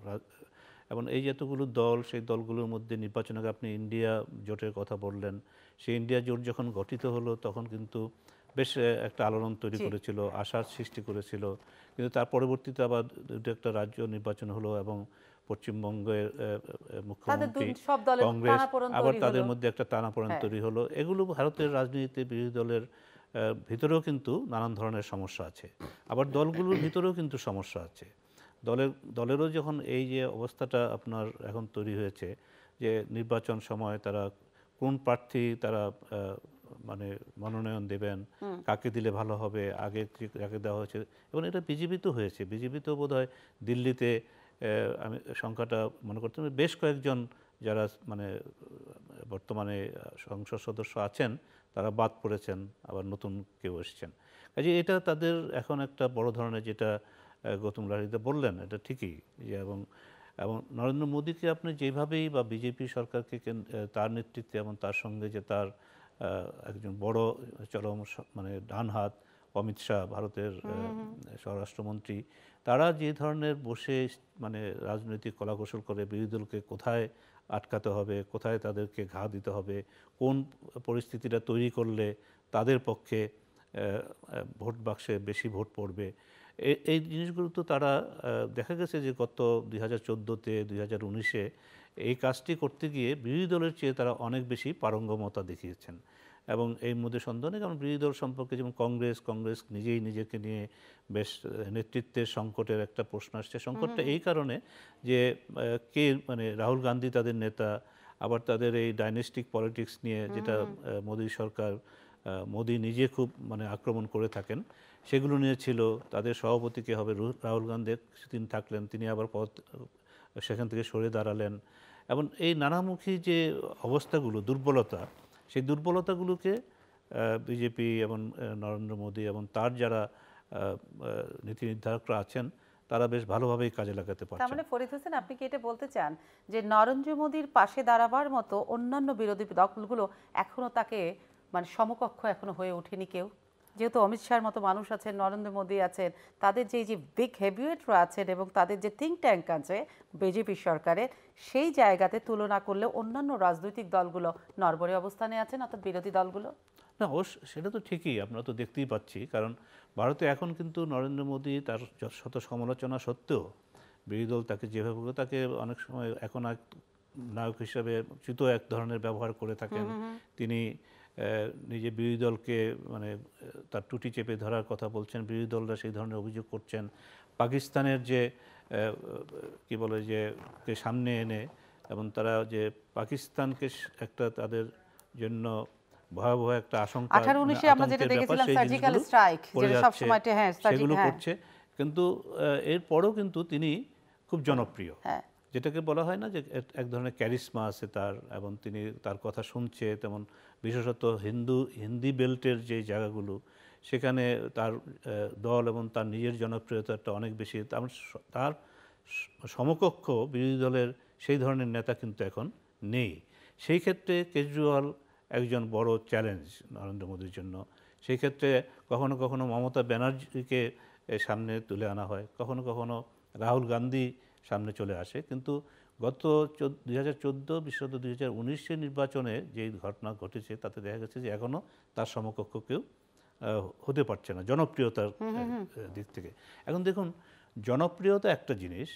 এবং এই যতগুলো দল সেই দলগুলোর মধ্যে নির্বাচনে আপনি ইন্ডিয়া জোটের কথা বললেন সেই ইন্ডিয়া জোট যখন গঠিত হলো তখন কিন্তু বেশ একটা আলোড়ন তৈরি করেছিল আশার সৃষ্টি করেছিল। কিন্তু তার পরবর্তীতে আবার দুটো একটা রাজ্য নির্বাচন হলো এবং পশ্চিমবঙ্গের মুখ্যমন্ত্রী কংগ্রেস আবার তাদের মধ্যে একটা টানাপোড়েন হ্যাঁ। তৈরি হলো। এগুলো ভারতের রাজনীতিতে বিরোধী দলের ভিতরেও কিন্তু নানান ধরনের সমস্যা আছে। আবার দলগুলোর ভিতরেও কিন্তু সমস্যা আছে। দলের দলেরও যখন এই যে অবস্থাটা আপনার এখন তৈরি হয়েছে যে নির্বাচন সময় তারা কোন প্রার্থী তারা মানে মনোনয়ন দেবেন কাকে দিলে ভালো হবে আগে যাকে দেওয়া হয়েছে এবং এটা বিজেপি তো হয়েছে। বিজেপি তো বোধ দিল্লিতে আমি সংখ্যাটা মনে করতে বেশ কয়েকজন যারা মানে বর্তমানে সংসদ সদস্য আছেন তারা বাদ পড়েছেন আবার নতুন কেউ এসছেন। কাজে এটা তাদের এখন একটা বড় ধরনের যেটা গৌতম লাহিদা বললেন এটা ঠিকই যে এবং এবং নরেন্দ্র মোদীকে আপনি যেভাবেই বা বিজেপি সরকারকে তার নেতৃত্বে এবং তার সঙ্গে যে তার একজন বড় চরম মানে ডান হাত অমিত শাহ ভারতের স্বরাষ্ট্রমন্ত্রী তারা যে ধরনের বসে মানে রাজনৈতিক কলাকৌশল করে, বিরোধী দলকে কোথায় আটকাতে হবে, কোথায় তাদেরকে ঘা দিতে হবে, কোন পরিস্থিতিটা তৈরি করলে তাদের পক্ষে ভোট বাক্সে বেশি ভোট পড়বে এই জিনিসগুলো তো তারা দেখা গেছে যে গত দুই হাজার চোদ্দোতে, দুই হাজার উনিশে এই কাজটি করতে গিয়ে বিরোধী দলের চেয়ে তারা অনেক বেশি পারঙ্গমতা দেখিয়েছেন। এবং এই মধ্যে সন্দেহ নেই কারণ বিরোধী দল সম্পর্কে যেমন কংগ্রেস কংগ্রেস নিজেই নিজেকে নিয়ে বেশ নেতৃত্বের সংকটের একটা প্রশ্ন আসছে। সংকটটা এই কারণে যে কে মানে রাহুল গান্ধী তাদের নেতা আবার তাদের এই ডাইনেস্টিক পলিটিক্স নিয়ে যেটা মোদী সরকার মোদী নিজে খুব মানে আক্রমণ করে থাকেন সেগুলো নিয়ে ছিল তাদের সভাপতি কে হবে রাহুল গান্ধী তিনি থাকলেন তিনি আবার পদ সেখান থেকে সরে দাঁড়ালেন। এবং এই নানামুখী যে অবস্থাগুলো দুর্বলতা সেই দুর্বলতাগুলোকে বিজেপি এবং নরেন্দ্র মোদী এবং তার যারা নীতি নির্ধারকরা আছেন তারা বেশ ভালোভাবেই কাজে লাগাতে তার পারছেন। মানে ফরিদ হোসেন আপনি কি এটা বলতে চান যে নরেন্দ্র মোদীর পাশে দাঁড়াবার মতো অন্যান্য বিরোধী দলগুলো এখনও তাকে মানে সমকক্ষ এখনও হয়ে ওঠেনি কেউ? যেহেতু অমিত শাহর মতো মানুষ আছেন নরেন্দ্র মোদী আছেন তাদের যে যে বিগ হেভিওয়েটরা আছেন এবং তাদের যে থিঙ্ক ট্যাঙ্ক আছে বিজেপি সরকারের সেই জায়গাতে তুলনা করলে অন্যান্য রাজনৈতিক দলগুলো নরবরে অবস্থানে আছেন অর্থাৎ বিরোধী দলগুলো? না অবশ্য সেটা তো ঠিকই আমরা তো দেখতেই পাচ্ছি। কারণ ভারতে এখন কিন্তু নরেন্দ্র মোদী তার যত শত সমালোচনা সত্ত্বেও বিরোধী দল তাকে যেভাবে তাকে অনেক সময় এখন এক নায়ক হিসাবে চিত এক ধরনের ব্যবহার করে থাকেন। তিনি নিজে বিরোধী দলকে মানে তার টুটি চেপে ধরার কথা বলছেন বিরোধী দলরা সেই ধরনের অভিযোগ করছেন। পাকিস্তানের যে কি বলে যে কে সামনে এনে এবং তারা যে পাকিস্তানকে একটা তাদের জন্য ভয়াবহ একটা আশঙ্কা মানে আমরা যেটা দেখেছিলাম সার্জিক্যাল স্ট্রাইক যেটা যাচ্ছে, সবসময় হ্যাঁ সেগুলো হ্যাঁ, করছে। কিন্তু এরপরও কিন্তু তিনি খুব জনপ্রিয়। হ্যাঁ। যেটাকে বলা হয় না যে এক- ধরনের ক্যারিসমা আছে তার এবং তিনি তার কথা শুনছে, তেমন বিশেষত হিন্দু, হিন্দি বেল্টের যে জায়গাগুলো, সেখানে তার দল এবং তার নিজের জনপ্রিয়তাটা অনেক বেশি। তার সমকক্ষ বিরোধী দলের সেই ধরনের নেতা কিন্তু এখন নেই। সেই ক্ষেত্রে কেজরিওয়াল একজন বড় চ্যালেঞ্জ নরেন্দ্র মোদীর জন্য। সেই ক্ষেত্রে কখনো কখনো মমতা ব্যানার্জিকে সামনে তুলে আনা হয়। কখনো কখনো রাহুল গান্ধী সামনে চলে আসে। কিন্তু গত দুই হাজার চোদ্দ বিশেষত দুই হাজার উনিশের নির্বাচনে যে ঘটনা ঘটেছে তাতে দেখা গেছে যে এখনও তার সমকক্ষ কেউ হতে পারছে না জনপ্রিয়তার দিক থেকে। এখন দেখুন জনপ্রিয়তা একটা জিনিস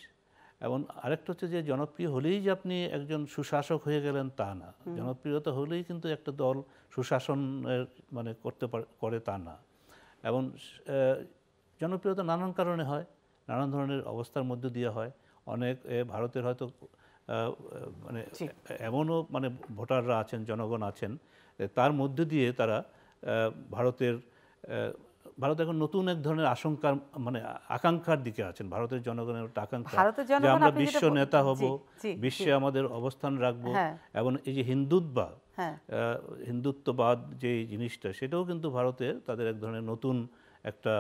এবং আরেকটা হচ্ছে যে জনপ্রিয় হলেই যে আপনি একজন সুশাসক হয়ে গেলেন তা না। জনপ্রিয়তা হলেই কিন্তু একটা দল সুশাসনের মানে করতে পারে- করে তা না। এবং জনপ্রিয়তা নানান কারণে হয় নানান ধরনের অবস্থার মধ্যে দিয়ে হয়। অনেক এ, ভারতের হয়তো মানে। এমনও মানে ভোটাররা আছেন জনগণ আছেন তার মধ্যে দিয়ে তারা ভারতের ভারত এখন নতুন এক ধরনের আশঙ্কার মানে আকাঙ্ক্ষার দিকে আছেন ভারতের জনগণের একটা আকাঙ্ক্ষা যে আমরা বিশ্ব নেতা হব বিশ্বে আমাদের অবস্থান রাখব হ্যাঁ। এবং এই যে হিন্দুত্ববাদ হ্যাঁ হিন্দুত্ববাদ যে জিনিসটা সেটাও কিন্তু ভারতে তাদের এক ধরনের নতুন একটা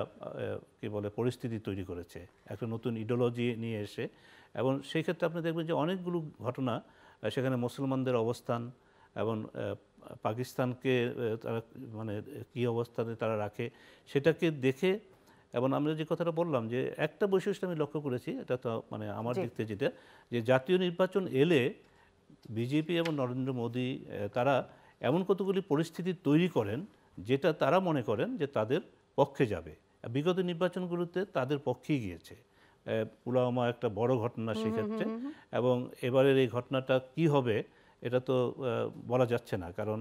কি বলে পরিস্থিতি তৈরি করেছে একটা নতুন ইডিওলজি নিয়ে এসে এবং সেই ক্ষেত্রে আপনি দেখবেন যে অনেকগুলো ঘটনা সেখানে মুসলমানদের অবস্থান এবং পাকিস্তানকে তারা মানে কী অবস্থানে তারা রাখে সেটাকে দেখে এবং আমরা যে কথাটা বললাম যে একটা বৈশিষ্ট্য আমি লক্ষ্য করেছি এটা তো মানে আমার। দিক থেকে যেটা যে জাতীয় নির্বাচন এলে বিজেপি এবং নরেন্দ্র মোদী তারা এমন কতগুলি পরিস্থিতি তৈরি করেন যেটা তারা মনে করেন যে তাদের পক্ষে যাবে বিগত নির্বাচনগুলোতে তাদের পক্ষেই গিয়েছে পুলওয়ামা একটা বড় ঘটনা সেক্ষেত্রে। এবং এবারের এই ঘটনাটা কি হবে এটা তো বলা যাচ্ছে না। কারণ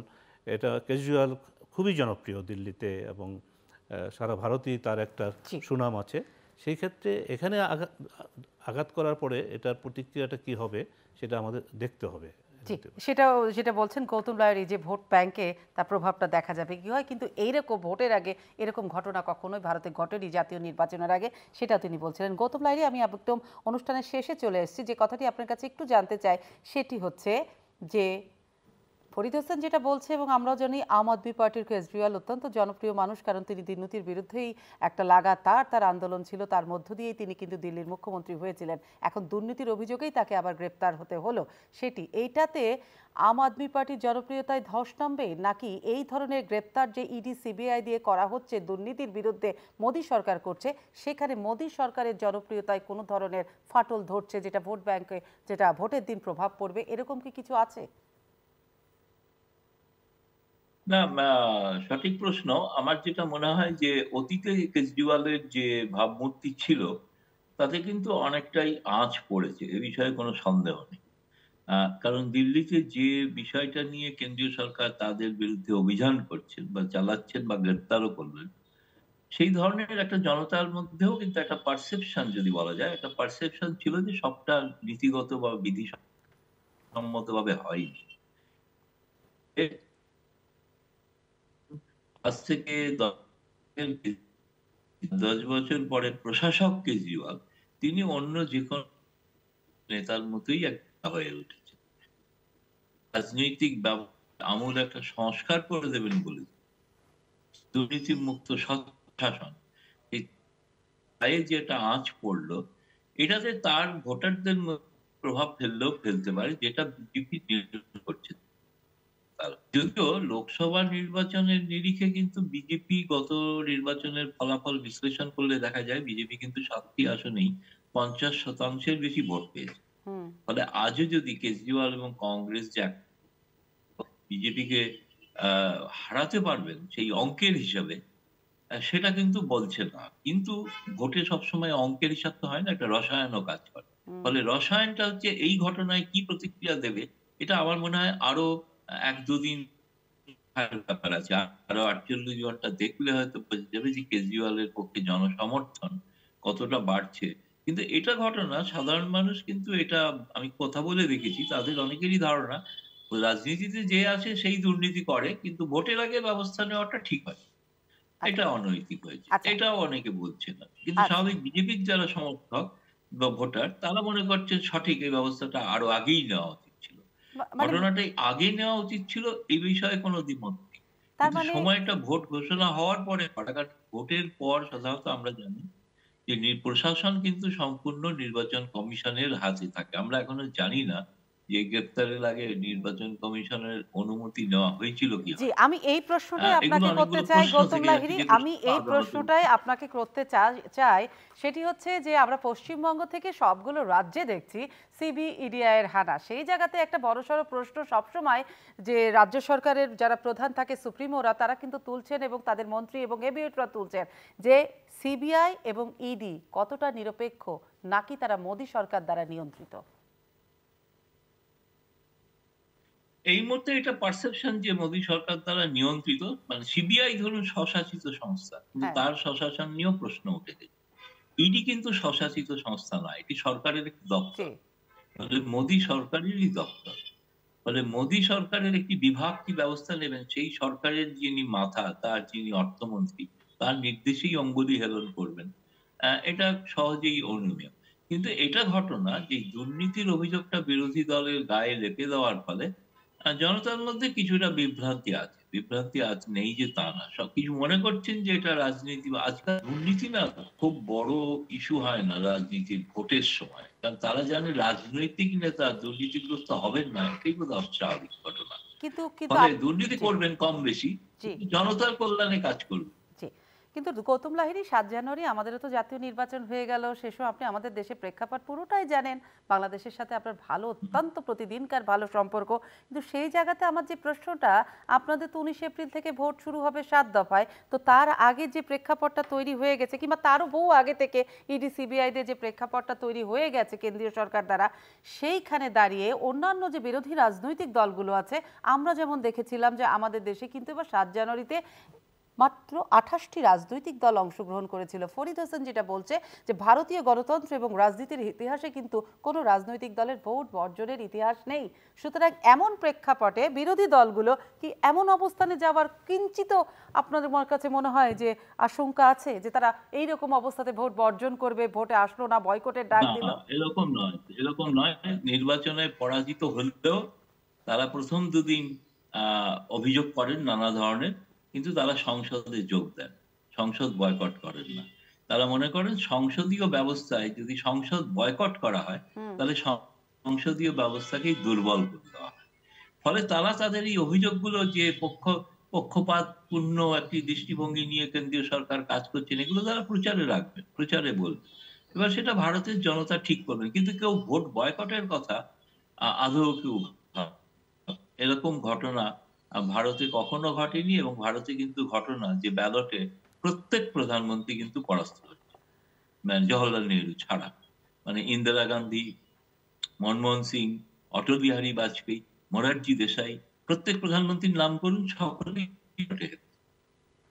এটা কেজরিওয়াল খুবই জনপ্রিয় দিল্লিতে এবং সারা ভারতেই তার একটা সুনাম আছে। সেই ক্ষেত্রে এখানে আঘাত আঘাত করার পরে এটার প্রতিক্রিয়াটা কি হবে সেটা আমাদের দেখতে হবে। জি সেটাও যেটা বলছেন গৌতম এই যে ভোট ব্যাংকে তার প্রভাবটা দেখা যাবে। কি হয়? কিন্তু এইরকম ভোটের আগে এরকম ঘটনা কখনোই ভারতে ঘটেনি জাতীয় নির্বাচনের আগে সেটা তিনি বলছিলেন। গৌতম লাইরি আমি একদম অনুষ্ঠানের শেষে চলে এসেছি। যে কথাটি আপনার কাছে একটু জানতে চাই সেটি হচ্ছে যে ফরিদ হোসেন যেটা বলছে এবং আমরাও জানি আম আদমি পার্টির কেজরিওয়াল অত্যন্ত জনপ্রিয় মানুষ, কারণ তিনি দুর্নীতির বিরুদ্ধেই একটা লাগাতার তার আন্দোলন ছিল। তার মধ্য দিয়েই তিনি কিন্তু দিল্লির মুখ্যমন্ত্রী হয়েছিলেন। এখন দুর্নীতির অভিযোগেই তাকে আবার গ্রেপ্তার হতে হলো। সেটি, এইটাতে আম আদমি পার্টির জনপ্রিয়তায় ধস নামবে? নাকি এই ধরনের গ্রেপ্তার যে ইডি, সিবিআই দিয়ে করা হচ্ছে, দুর্নীতির বিরুদ্ধে মোদী সরকার করছে, সেখানে মোদী সরকারের জনপ্রিয়তায় কোনো ধরনের ফাটল ধরছে, যেটা ভোট ব্যাংকে, যেটা ভোটের দিন প্রভাব পড়বে, এরকম কি কিছু আছে? না সঠিক প্রশ্ন। আমার যেটা মনে হয় যে, অতীতে কেজরিওয়ালের যে ভাবমূর্তি ছিল, তাতে কিন্তু অনেকটাই আঁচ পড়েছে। এ বিষয়ে কোনো সন্দেহ নেই। কারণ দিল্লিতে যে বিষয়টা নিয়ে কেন্দ্রীয় সরকার তাদের বিরুদ্ধে অভিযান করছেন বা চালাচ্ছেন বা গ্রেপ্তারও করলেন, সেই ধরনের একটা জনতার মধ্যেও কিন্তু একটা পারসেপশন যদি বলা যায়, একটা পারসেপশন ছিল যে সবটা নীতিগত বা বিধি সম্মতভাবে হয়নি আজ থেকে দশ- বছর পরে প্রশাসক কেজরিওয়াল, তিনি অন্য যে কোনো নেতার মতোই একটা হয়ে উঠেছে রাজনৈতিক আমূল একটা সংস্কার করে দেবেন বলে দুর্নীতি মুক্ত শাসন গায়ে যেটা আঁচ পড়ল, এটাতে তার ভোটারদের প্রভাব ফেললেও ফেলতে পারে, যেটা বিজেপি করছে। যদিও লোকসভা নির্বাচনের নিরিখে কিন্তু বিজেপি গত নির্বাচনের ফলাফল বিশ্লেষণ করলে দেখা যায় বিজেপি কিন্তু সাতটি আসনেই পঞ্চাশ শতাংশের বেশি ভোট পেয়েছে। ফলে আজও যদি কেজরিওয়াল এবং কংগ্রেস যে বিজেপিকে হারাতে পারবেন সেই অঙ্কের হিসাবে সেটা কিন্তু বলছে না। কিন্তু ভোটে সবসময় অঙ্কের হিসাব তো হয় না একটা রসায়নও কাজ করে। ফলে রসায়নটা হচ্ছে এই ঘটনায় কি প্রতিক্রিয়া দেবে এটা আমার মনে হয় আরও এক দুদিন ব্যাপার আছে। আরও আটচল্লিশ ঘণ্টা দেখলে হয়তো বোঝা যাবে যে কেজরিওয়ালের পক্ষে জনসমর্থন কতটা বাড়ছে। কিন্তু এটা ঘটনা সাধারণ মানুষ কিন্তু এটা আমি কথা বলে দেখেছি তাদের অনেকেরই ধারণা রাজনীতিতে যে আছে সেই দুর্নীতি করে কিন্তু ভোটের আগে ব্যবস্থা নেওয়াটা ঠিক হয়। এটা অনৈতিক হয়েছে। আচ্ছা। এটাও অনেকে বলছে না। কিন্তু আচ্ছা। স্বাভাবিক বিজেপির যারা সমর্থক বা ভোটার তারা মনে করছেন সঠিক এই ব্যবস্থাটা আরও আগেই নেওয়া উচিত। ঘটনাটাই আগে নেওয়া উচিত ছিল এই বিষয়ে কোনো দ্বিমত নেই। মানে সময়টা ভোট ঘোষণা হওয়ার পরে হঠাৎ ভোটের পর সাধারণত আমরা জানি যে প্রশাসন কিন্তু সম্পূর্ণ নির্বাচন কমিশনের হাতে থাকে। আমরা এখনও জানি না যে গ্রেপ্তারের আগে নির্বাচন কমিশনের অনুমতি নেওয়া হয়েছিল কি? জি আমি এই প্রশ্নটাই হ্যাঁ, আপনাকে করতে চাই গৌতম আমি এই প্রশ্নটাই আপনাকে করতে চাই সেটি হচ্ছে যে আমরা পশ্চিমবঙ্গ থেকে সবগুলো রাজ্যে দেখছি সিবি এর হানা। সেই জায়গাতে একটা বড়সড় প্রশ্ন সবসময় যে রাজ্য সরকারের যারা প্রধান থাকে সুপ্রিমোরা তারা কিন্তু তুলছেন এবং তাদের মন্ত্রী এবং এবিএটরা তুলছেন যে সিবিআই এবং ইডি কতটা নিরপেক্ষ নাকি তারা মোদী সরকার দ্বারা নিয়ন্ত্রিত? এই মুহূর্তে এটা পারসেপশন যে মোদী সরকার দ্বারা নিয়ন্ত্রিত মানে সিবিআই ধরুন স্বশাসিত সংস্থা কিন্তু হ্যাঁ। তার স্বশাসন নিয়েও প্রশ্ন উঠে গেছে। ইডি কিন্তু স্বশাসিত সংস্থা নয় এটি সরকারের একটি দপ্তর। ফলে মোদী সরকারেরই দপ্তর। ফলে মোদী সরকারের একটি বিভাগ কি ব্যবস্থা নেবেন? সেই সরকারের যিনি মাথা তার যিনি অর্থমন্ত্রী তার নির্দেশেই অঙ্গুলি হেলন করবেন। আহ, এটা সহজেই অনুমেয় কিন্তু এটা ঘটনা যে দুর্নীতির অভিযোগটা বিরোধী দলের গায়ে লেপে দেওয়ার ফলে জনতার মধ্যে কিছুটা বিভ্রান্তি আছে। বিভ্রান্তি আজ নেই যে তা না। সবকিছু মনে করছেন যে এটা রাজনীতি বা আজকাল দুর্নীতি না খুব বড় ইস্যু হয় না রাজনীতির ভোটের সময়। কারণ তারা জানে রাজনৈতিক নেতা দুর্নীতিগ্রস্ত হবেন না এটাই বোধ স্বাভাবিক ঘটনা। দুর্নীতি করবেন কম বেশি। জনতার কল্যাণে কাজ করবেন কিন্তু গৌতম লাহিড়ী সাত জানুয়ারি আমাদেরও তো জাতীয় নির্বাচন হয়ে গেল, শেষও আপনি আমাদের দেশে প্রেক্ষাপট পুরোটাই জানেন। বাংলাদেশের সাথে আপনার ভালো অত্যন্ত প্রতিদিনকার ভালো সম্পর্ক। কিন্তু সেই জায়গাতে আমার যে প্রশ্নটা, আপনাদের তো উনিশে এপ্রিল থেকে ভোট শুরু হবে সাত দফায়। তো তার আগে যে প্রেক্ষাপটটা তৈরি হয়ে গেছে, কিংবা তারও বহু আগে থেকে ইডি সিবিআইদের যে প্রেক্ষাপটটা তৈরি হয়ে গেছে কেন্দ্রীয় সরকার দ্বারা, সেইখানে দাঁড়িয়ে অন্যান্য যে বিরোধী রাজনৈতিক দলগুলো আছে, আমরা যেমন দেখেছিলাম যে আমাদের দেশে কিন্তু এবার সাত জানুয়ারিতে মাত্র আঠাশটি রাজনৈতিক দল অংশগ্রহণ করেছিল। ফরিদ হোসেন যেটা বলছে যে ভারতীয় গণতন্ত্র এবং রাজনীতির ইতিহাসে কিন্তু কোনো রাজনৈতিক দলের ভোট বর্জনের ইতিহাস নেই। সুতরাং এমন প্রেক্ষাপটে বিরোধী দলগুলো কি এমন অবস্থানে যাওয়ার কিঞ্চিত আপনাদের কাছে মনে হয় যে আশঙ্কা আছে যে তারা এই রকম অবস্থাতে ভোট বর্জন করবে ভোটে আসলো না বয়কটের ডাক দিল? এরকম নয় এরকম নয়। নির্বাচনে পরাজিত হলেও তারা প্রথম দুদিন আহ, অভিযোগ করেন নানা ধরনের। কিন্তু তারা সংসদে যোগ দেন। সংসদ বয়কট করেন না। তারা মনে করেন সংসদীয় ব্যবস্থায় যদি সংসদ বয়কট করা হয় তাহলে সংসদীয় ব্যবস্থাকেই দুর্বল করে দেওয়া হয়। ফলে তারা তাদের এই অভিযোগগুলো যে পক্ষ পক্ষপাতপূর্ণ একটি দৃষ্টিভঙ্গি নিয়ে কেন্দ্রীয় সরকার কাজ করছেন এগুলো তারা প্রচারে রাখবেন প্রচারে বলবেন। এবার সেটা ভারতের জনতা ঠিক করবেন কিন্তু কেউ ভোট বয়কটের কথা আদৌ কেউ এরকম ঘটনা ভারতে কখনো ঘটেনি এবং ভারতে কিন্তু ঘটনা যে ব্যালটে প্রত্যেক প্রধানমন্ত্রী কিন্তু পরাস্ত হচ্ছে। মানে জওহরলাল নেহরু ছাড়া। মানে ইন্দিরা গান্ধী, মনমোহন সিং, অটল বিহারী বাজপেয়ী, মোরারজি দেশাই, প্রত্যেক প্রধানমন্ত্রীর নাম করুন হেরেছে।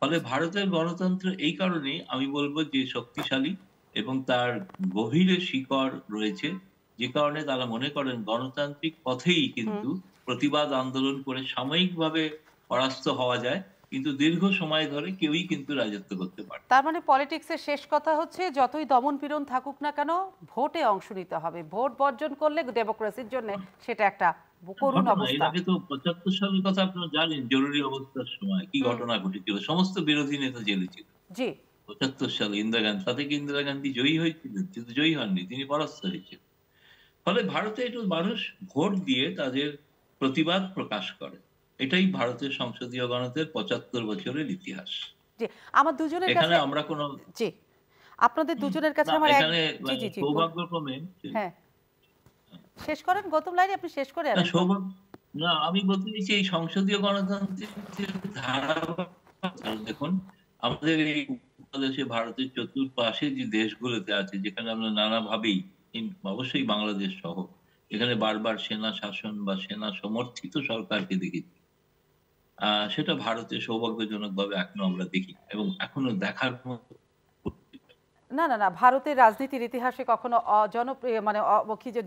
ফলে ভারতের গণতন্ত্র এই কারণে আমি বলব যে শক্তিশালী এবং তার গভীরে শিকড় রয়েছে। যে কারণে তারা মনে করেন গণতান্ত্রিক পথেই কিন্তু প্রতিবাদ আন্দোলন করে সাময়িকভাবে পরাস্ত হওয়া যায় কিন্তু দীর্ঘ সময় ধরে কেউই কিন্তু রাজত্ব করতে পারে তার মানে পলিটিক্সের শেষ কথা হচ্ছে যতই দমন পীড়ন থাকুক না কেন ভোটে অংশ নিতে হবে। ভোট বর্জন করলে ডেমোক্রেসির জন্য সেটা একটা করুণ অবস্থা। তো পঁচাত্তর সালের কথা আপনারা জানেন জরুরি অবস্থার সময় কি ঘটনা ঘটেছিল। সমস্ত বিরোধী নেতা জেলে ছিল। জি। পঁচাত্তর সালে ইন্দিরা গান্ধী তাতে কি ইন্দিরা গান্ধী জয়ী হয়েছিলেন? কিন্তু জয়ী হননি তিনি পরাস্ত হয়েছিলেন। ফলে ভারতে একটু মানুষ ভোট দিয়ে তাদের প্রতিবাদ প্রকাশ করে। এটাই ভারতের সংসদীয় গণতন্ত্রের পঁচাত্তর বছরের ইতিহাস। আমার দুজনের এখানে আমরা কোনো জি আপনাদের দুজনের কাছে আমার এখানে বল- সৌভাগ্যক্রমে হ্যাঁ। শেষ করেন গৌতম লাইনে আপনি শেষ করে না আমি বলতে চাইছি এই সংসদীয় গণতন্ত্রের ধারা দেখুন আমাদের এই উপমহাদেশে ভারতের চতুর্পাশে যে দেশগুলোতে আছে যেখানে আমরা নানাভাবেই অবশ্যই বাংলাদেশ সহ এখানে বারবার সেনা শাসন বা সেনা সমর্থিত সরকারকে দেখেছি। সেটা ভারতে সৌভাগ্যজনক ভাবে এখনও আমরা দেখি এবং এখনও দেখার মতো না না না ভারতের রাজনীতির ইতিহাসে কখনো অজনপ্রিয় মানে যে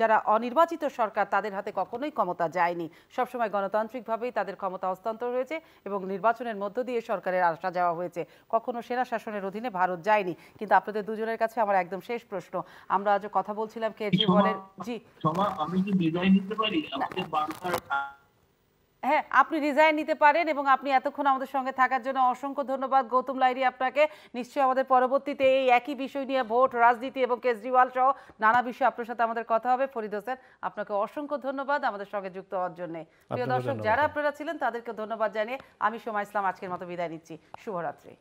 যারা অনির্বাচিত সরকার তাদের হাতে কখনোই ক্ষমতা যায়নি। সবসময় গণতান্ত্রিকভাবেই তাদের ক্ষমতা হস্তান্তর হয়েছে এবং নির্বাচনের মধ্য দিয়ে সরকারের আসা যাওয়া হয়েছে। কখনো সেনা শাসনের অধীনে ভারত যায়নি। কিন্তু আপনাদের দুজনের কাছে আমার একদম শেষ প্রশ্ন। আমরা আজ কথা বলছিলাম কেজরিওয়ালের জি। আমি কি বিদায় নিতে পারি? আমাদের হ্যাঁ আপনি রিজাইন নিতে পারেন এবং আপনি এতক্ষণ আমাদের সঙ্গে থাকার জন্য অসংখ্য ধন্যবাদ। গৌতম লাইরি আপনাকে। নিশ্চয়ই আমাদের পরবর্তীতে এই একই বিষয় নিয়ে ভোট রাজনীতি এবং কেজরিওয়াল সহ নানা বিষয়ে আপনার সাথে আমাদের কথা হবে। ফরিদ হোসেন আপনাকে অসংখ্য ধন্যবাদ আমাদের সঙ্গে যুক্ত হওয়ার জন্য। প্রিয় দর্শক যারা আপনারা ছিলেন তাদেরকে ধন্যবাদ জানিয়ে আমি সময় ইসলাম আজকের মতো বিদায় নিচ্ছি। শুভরাত্রি।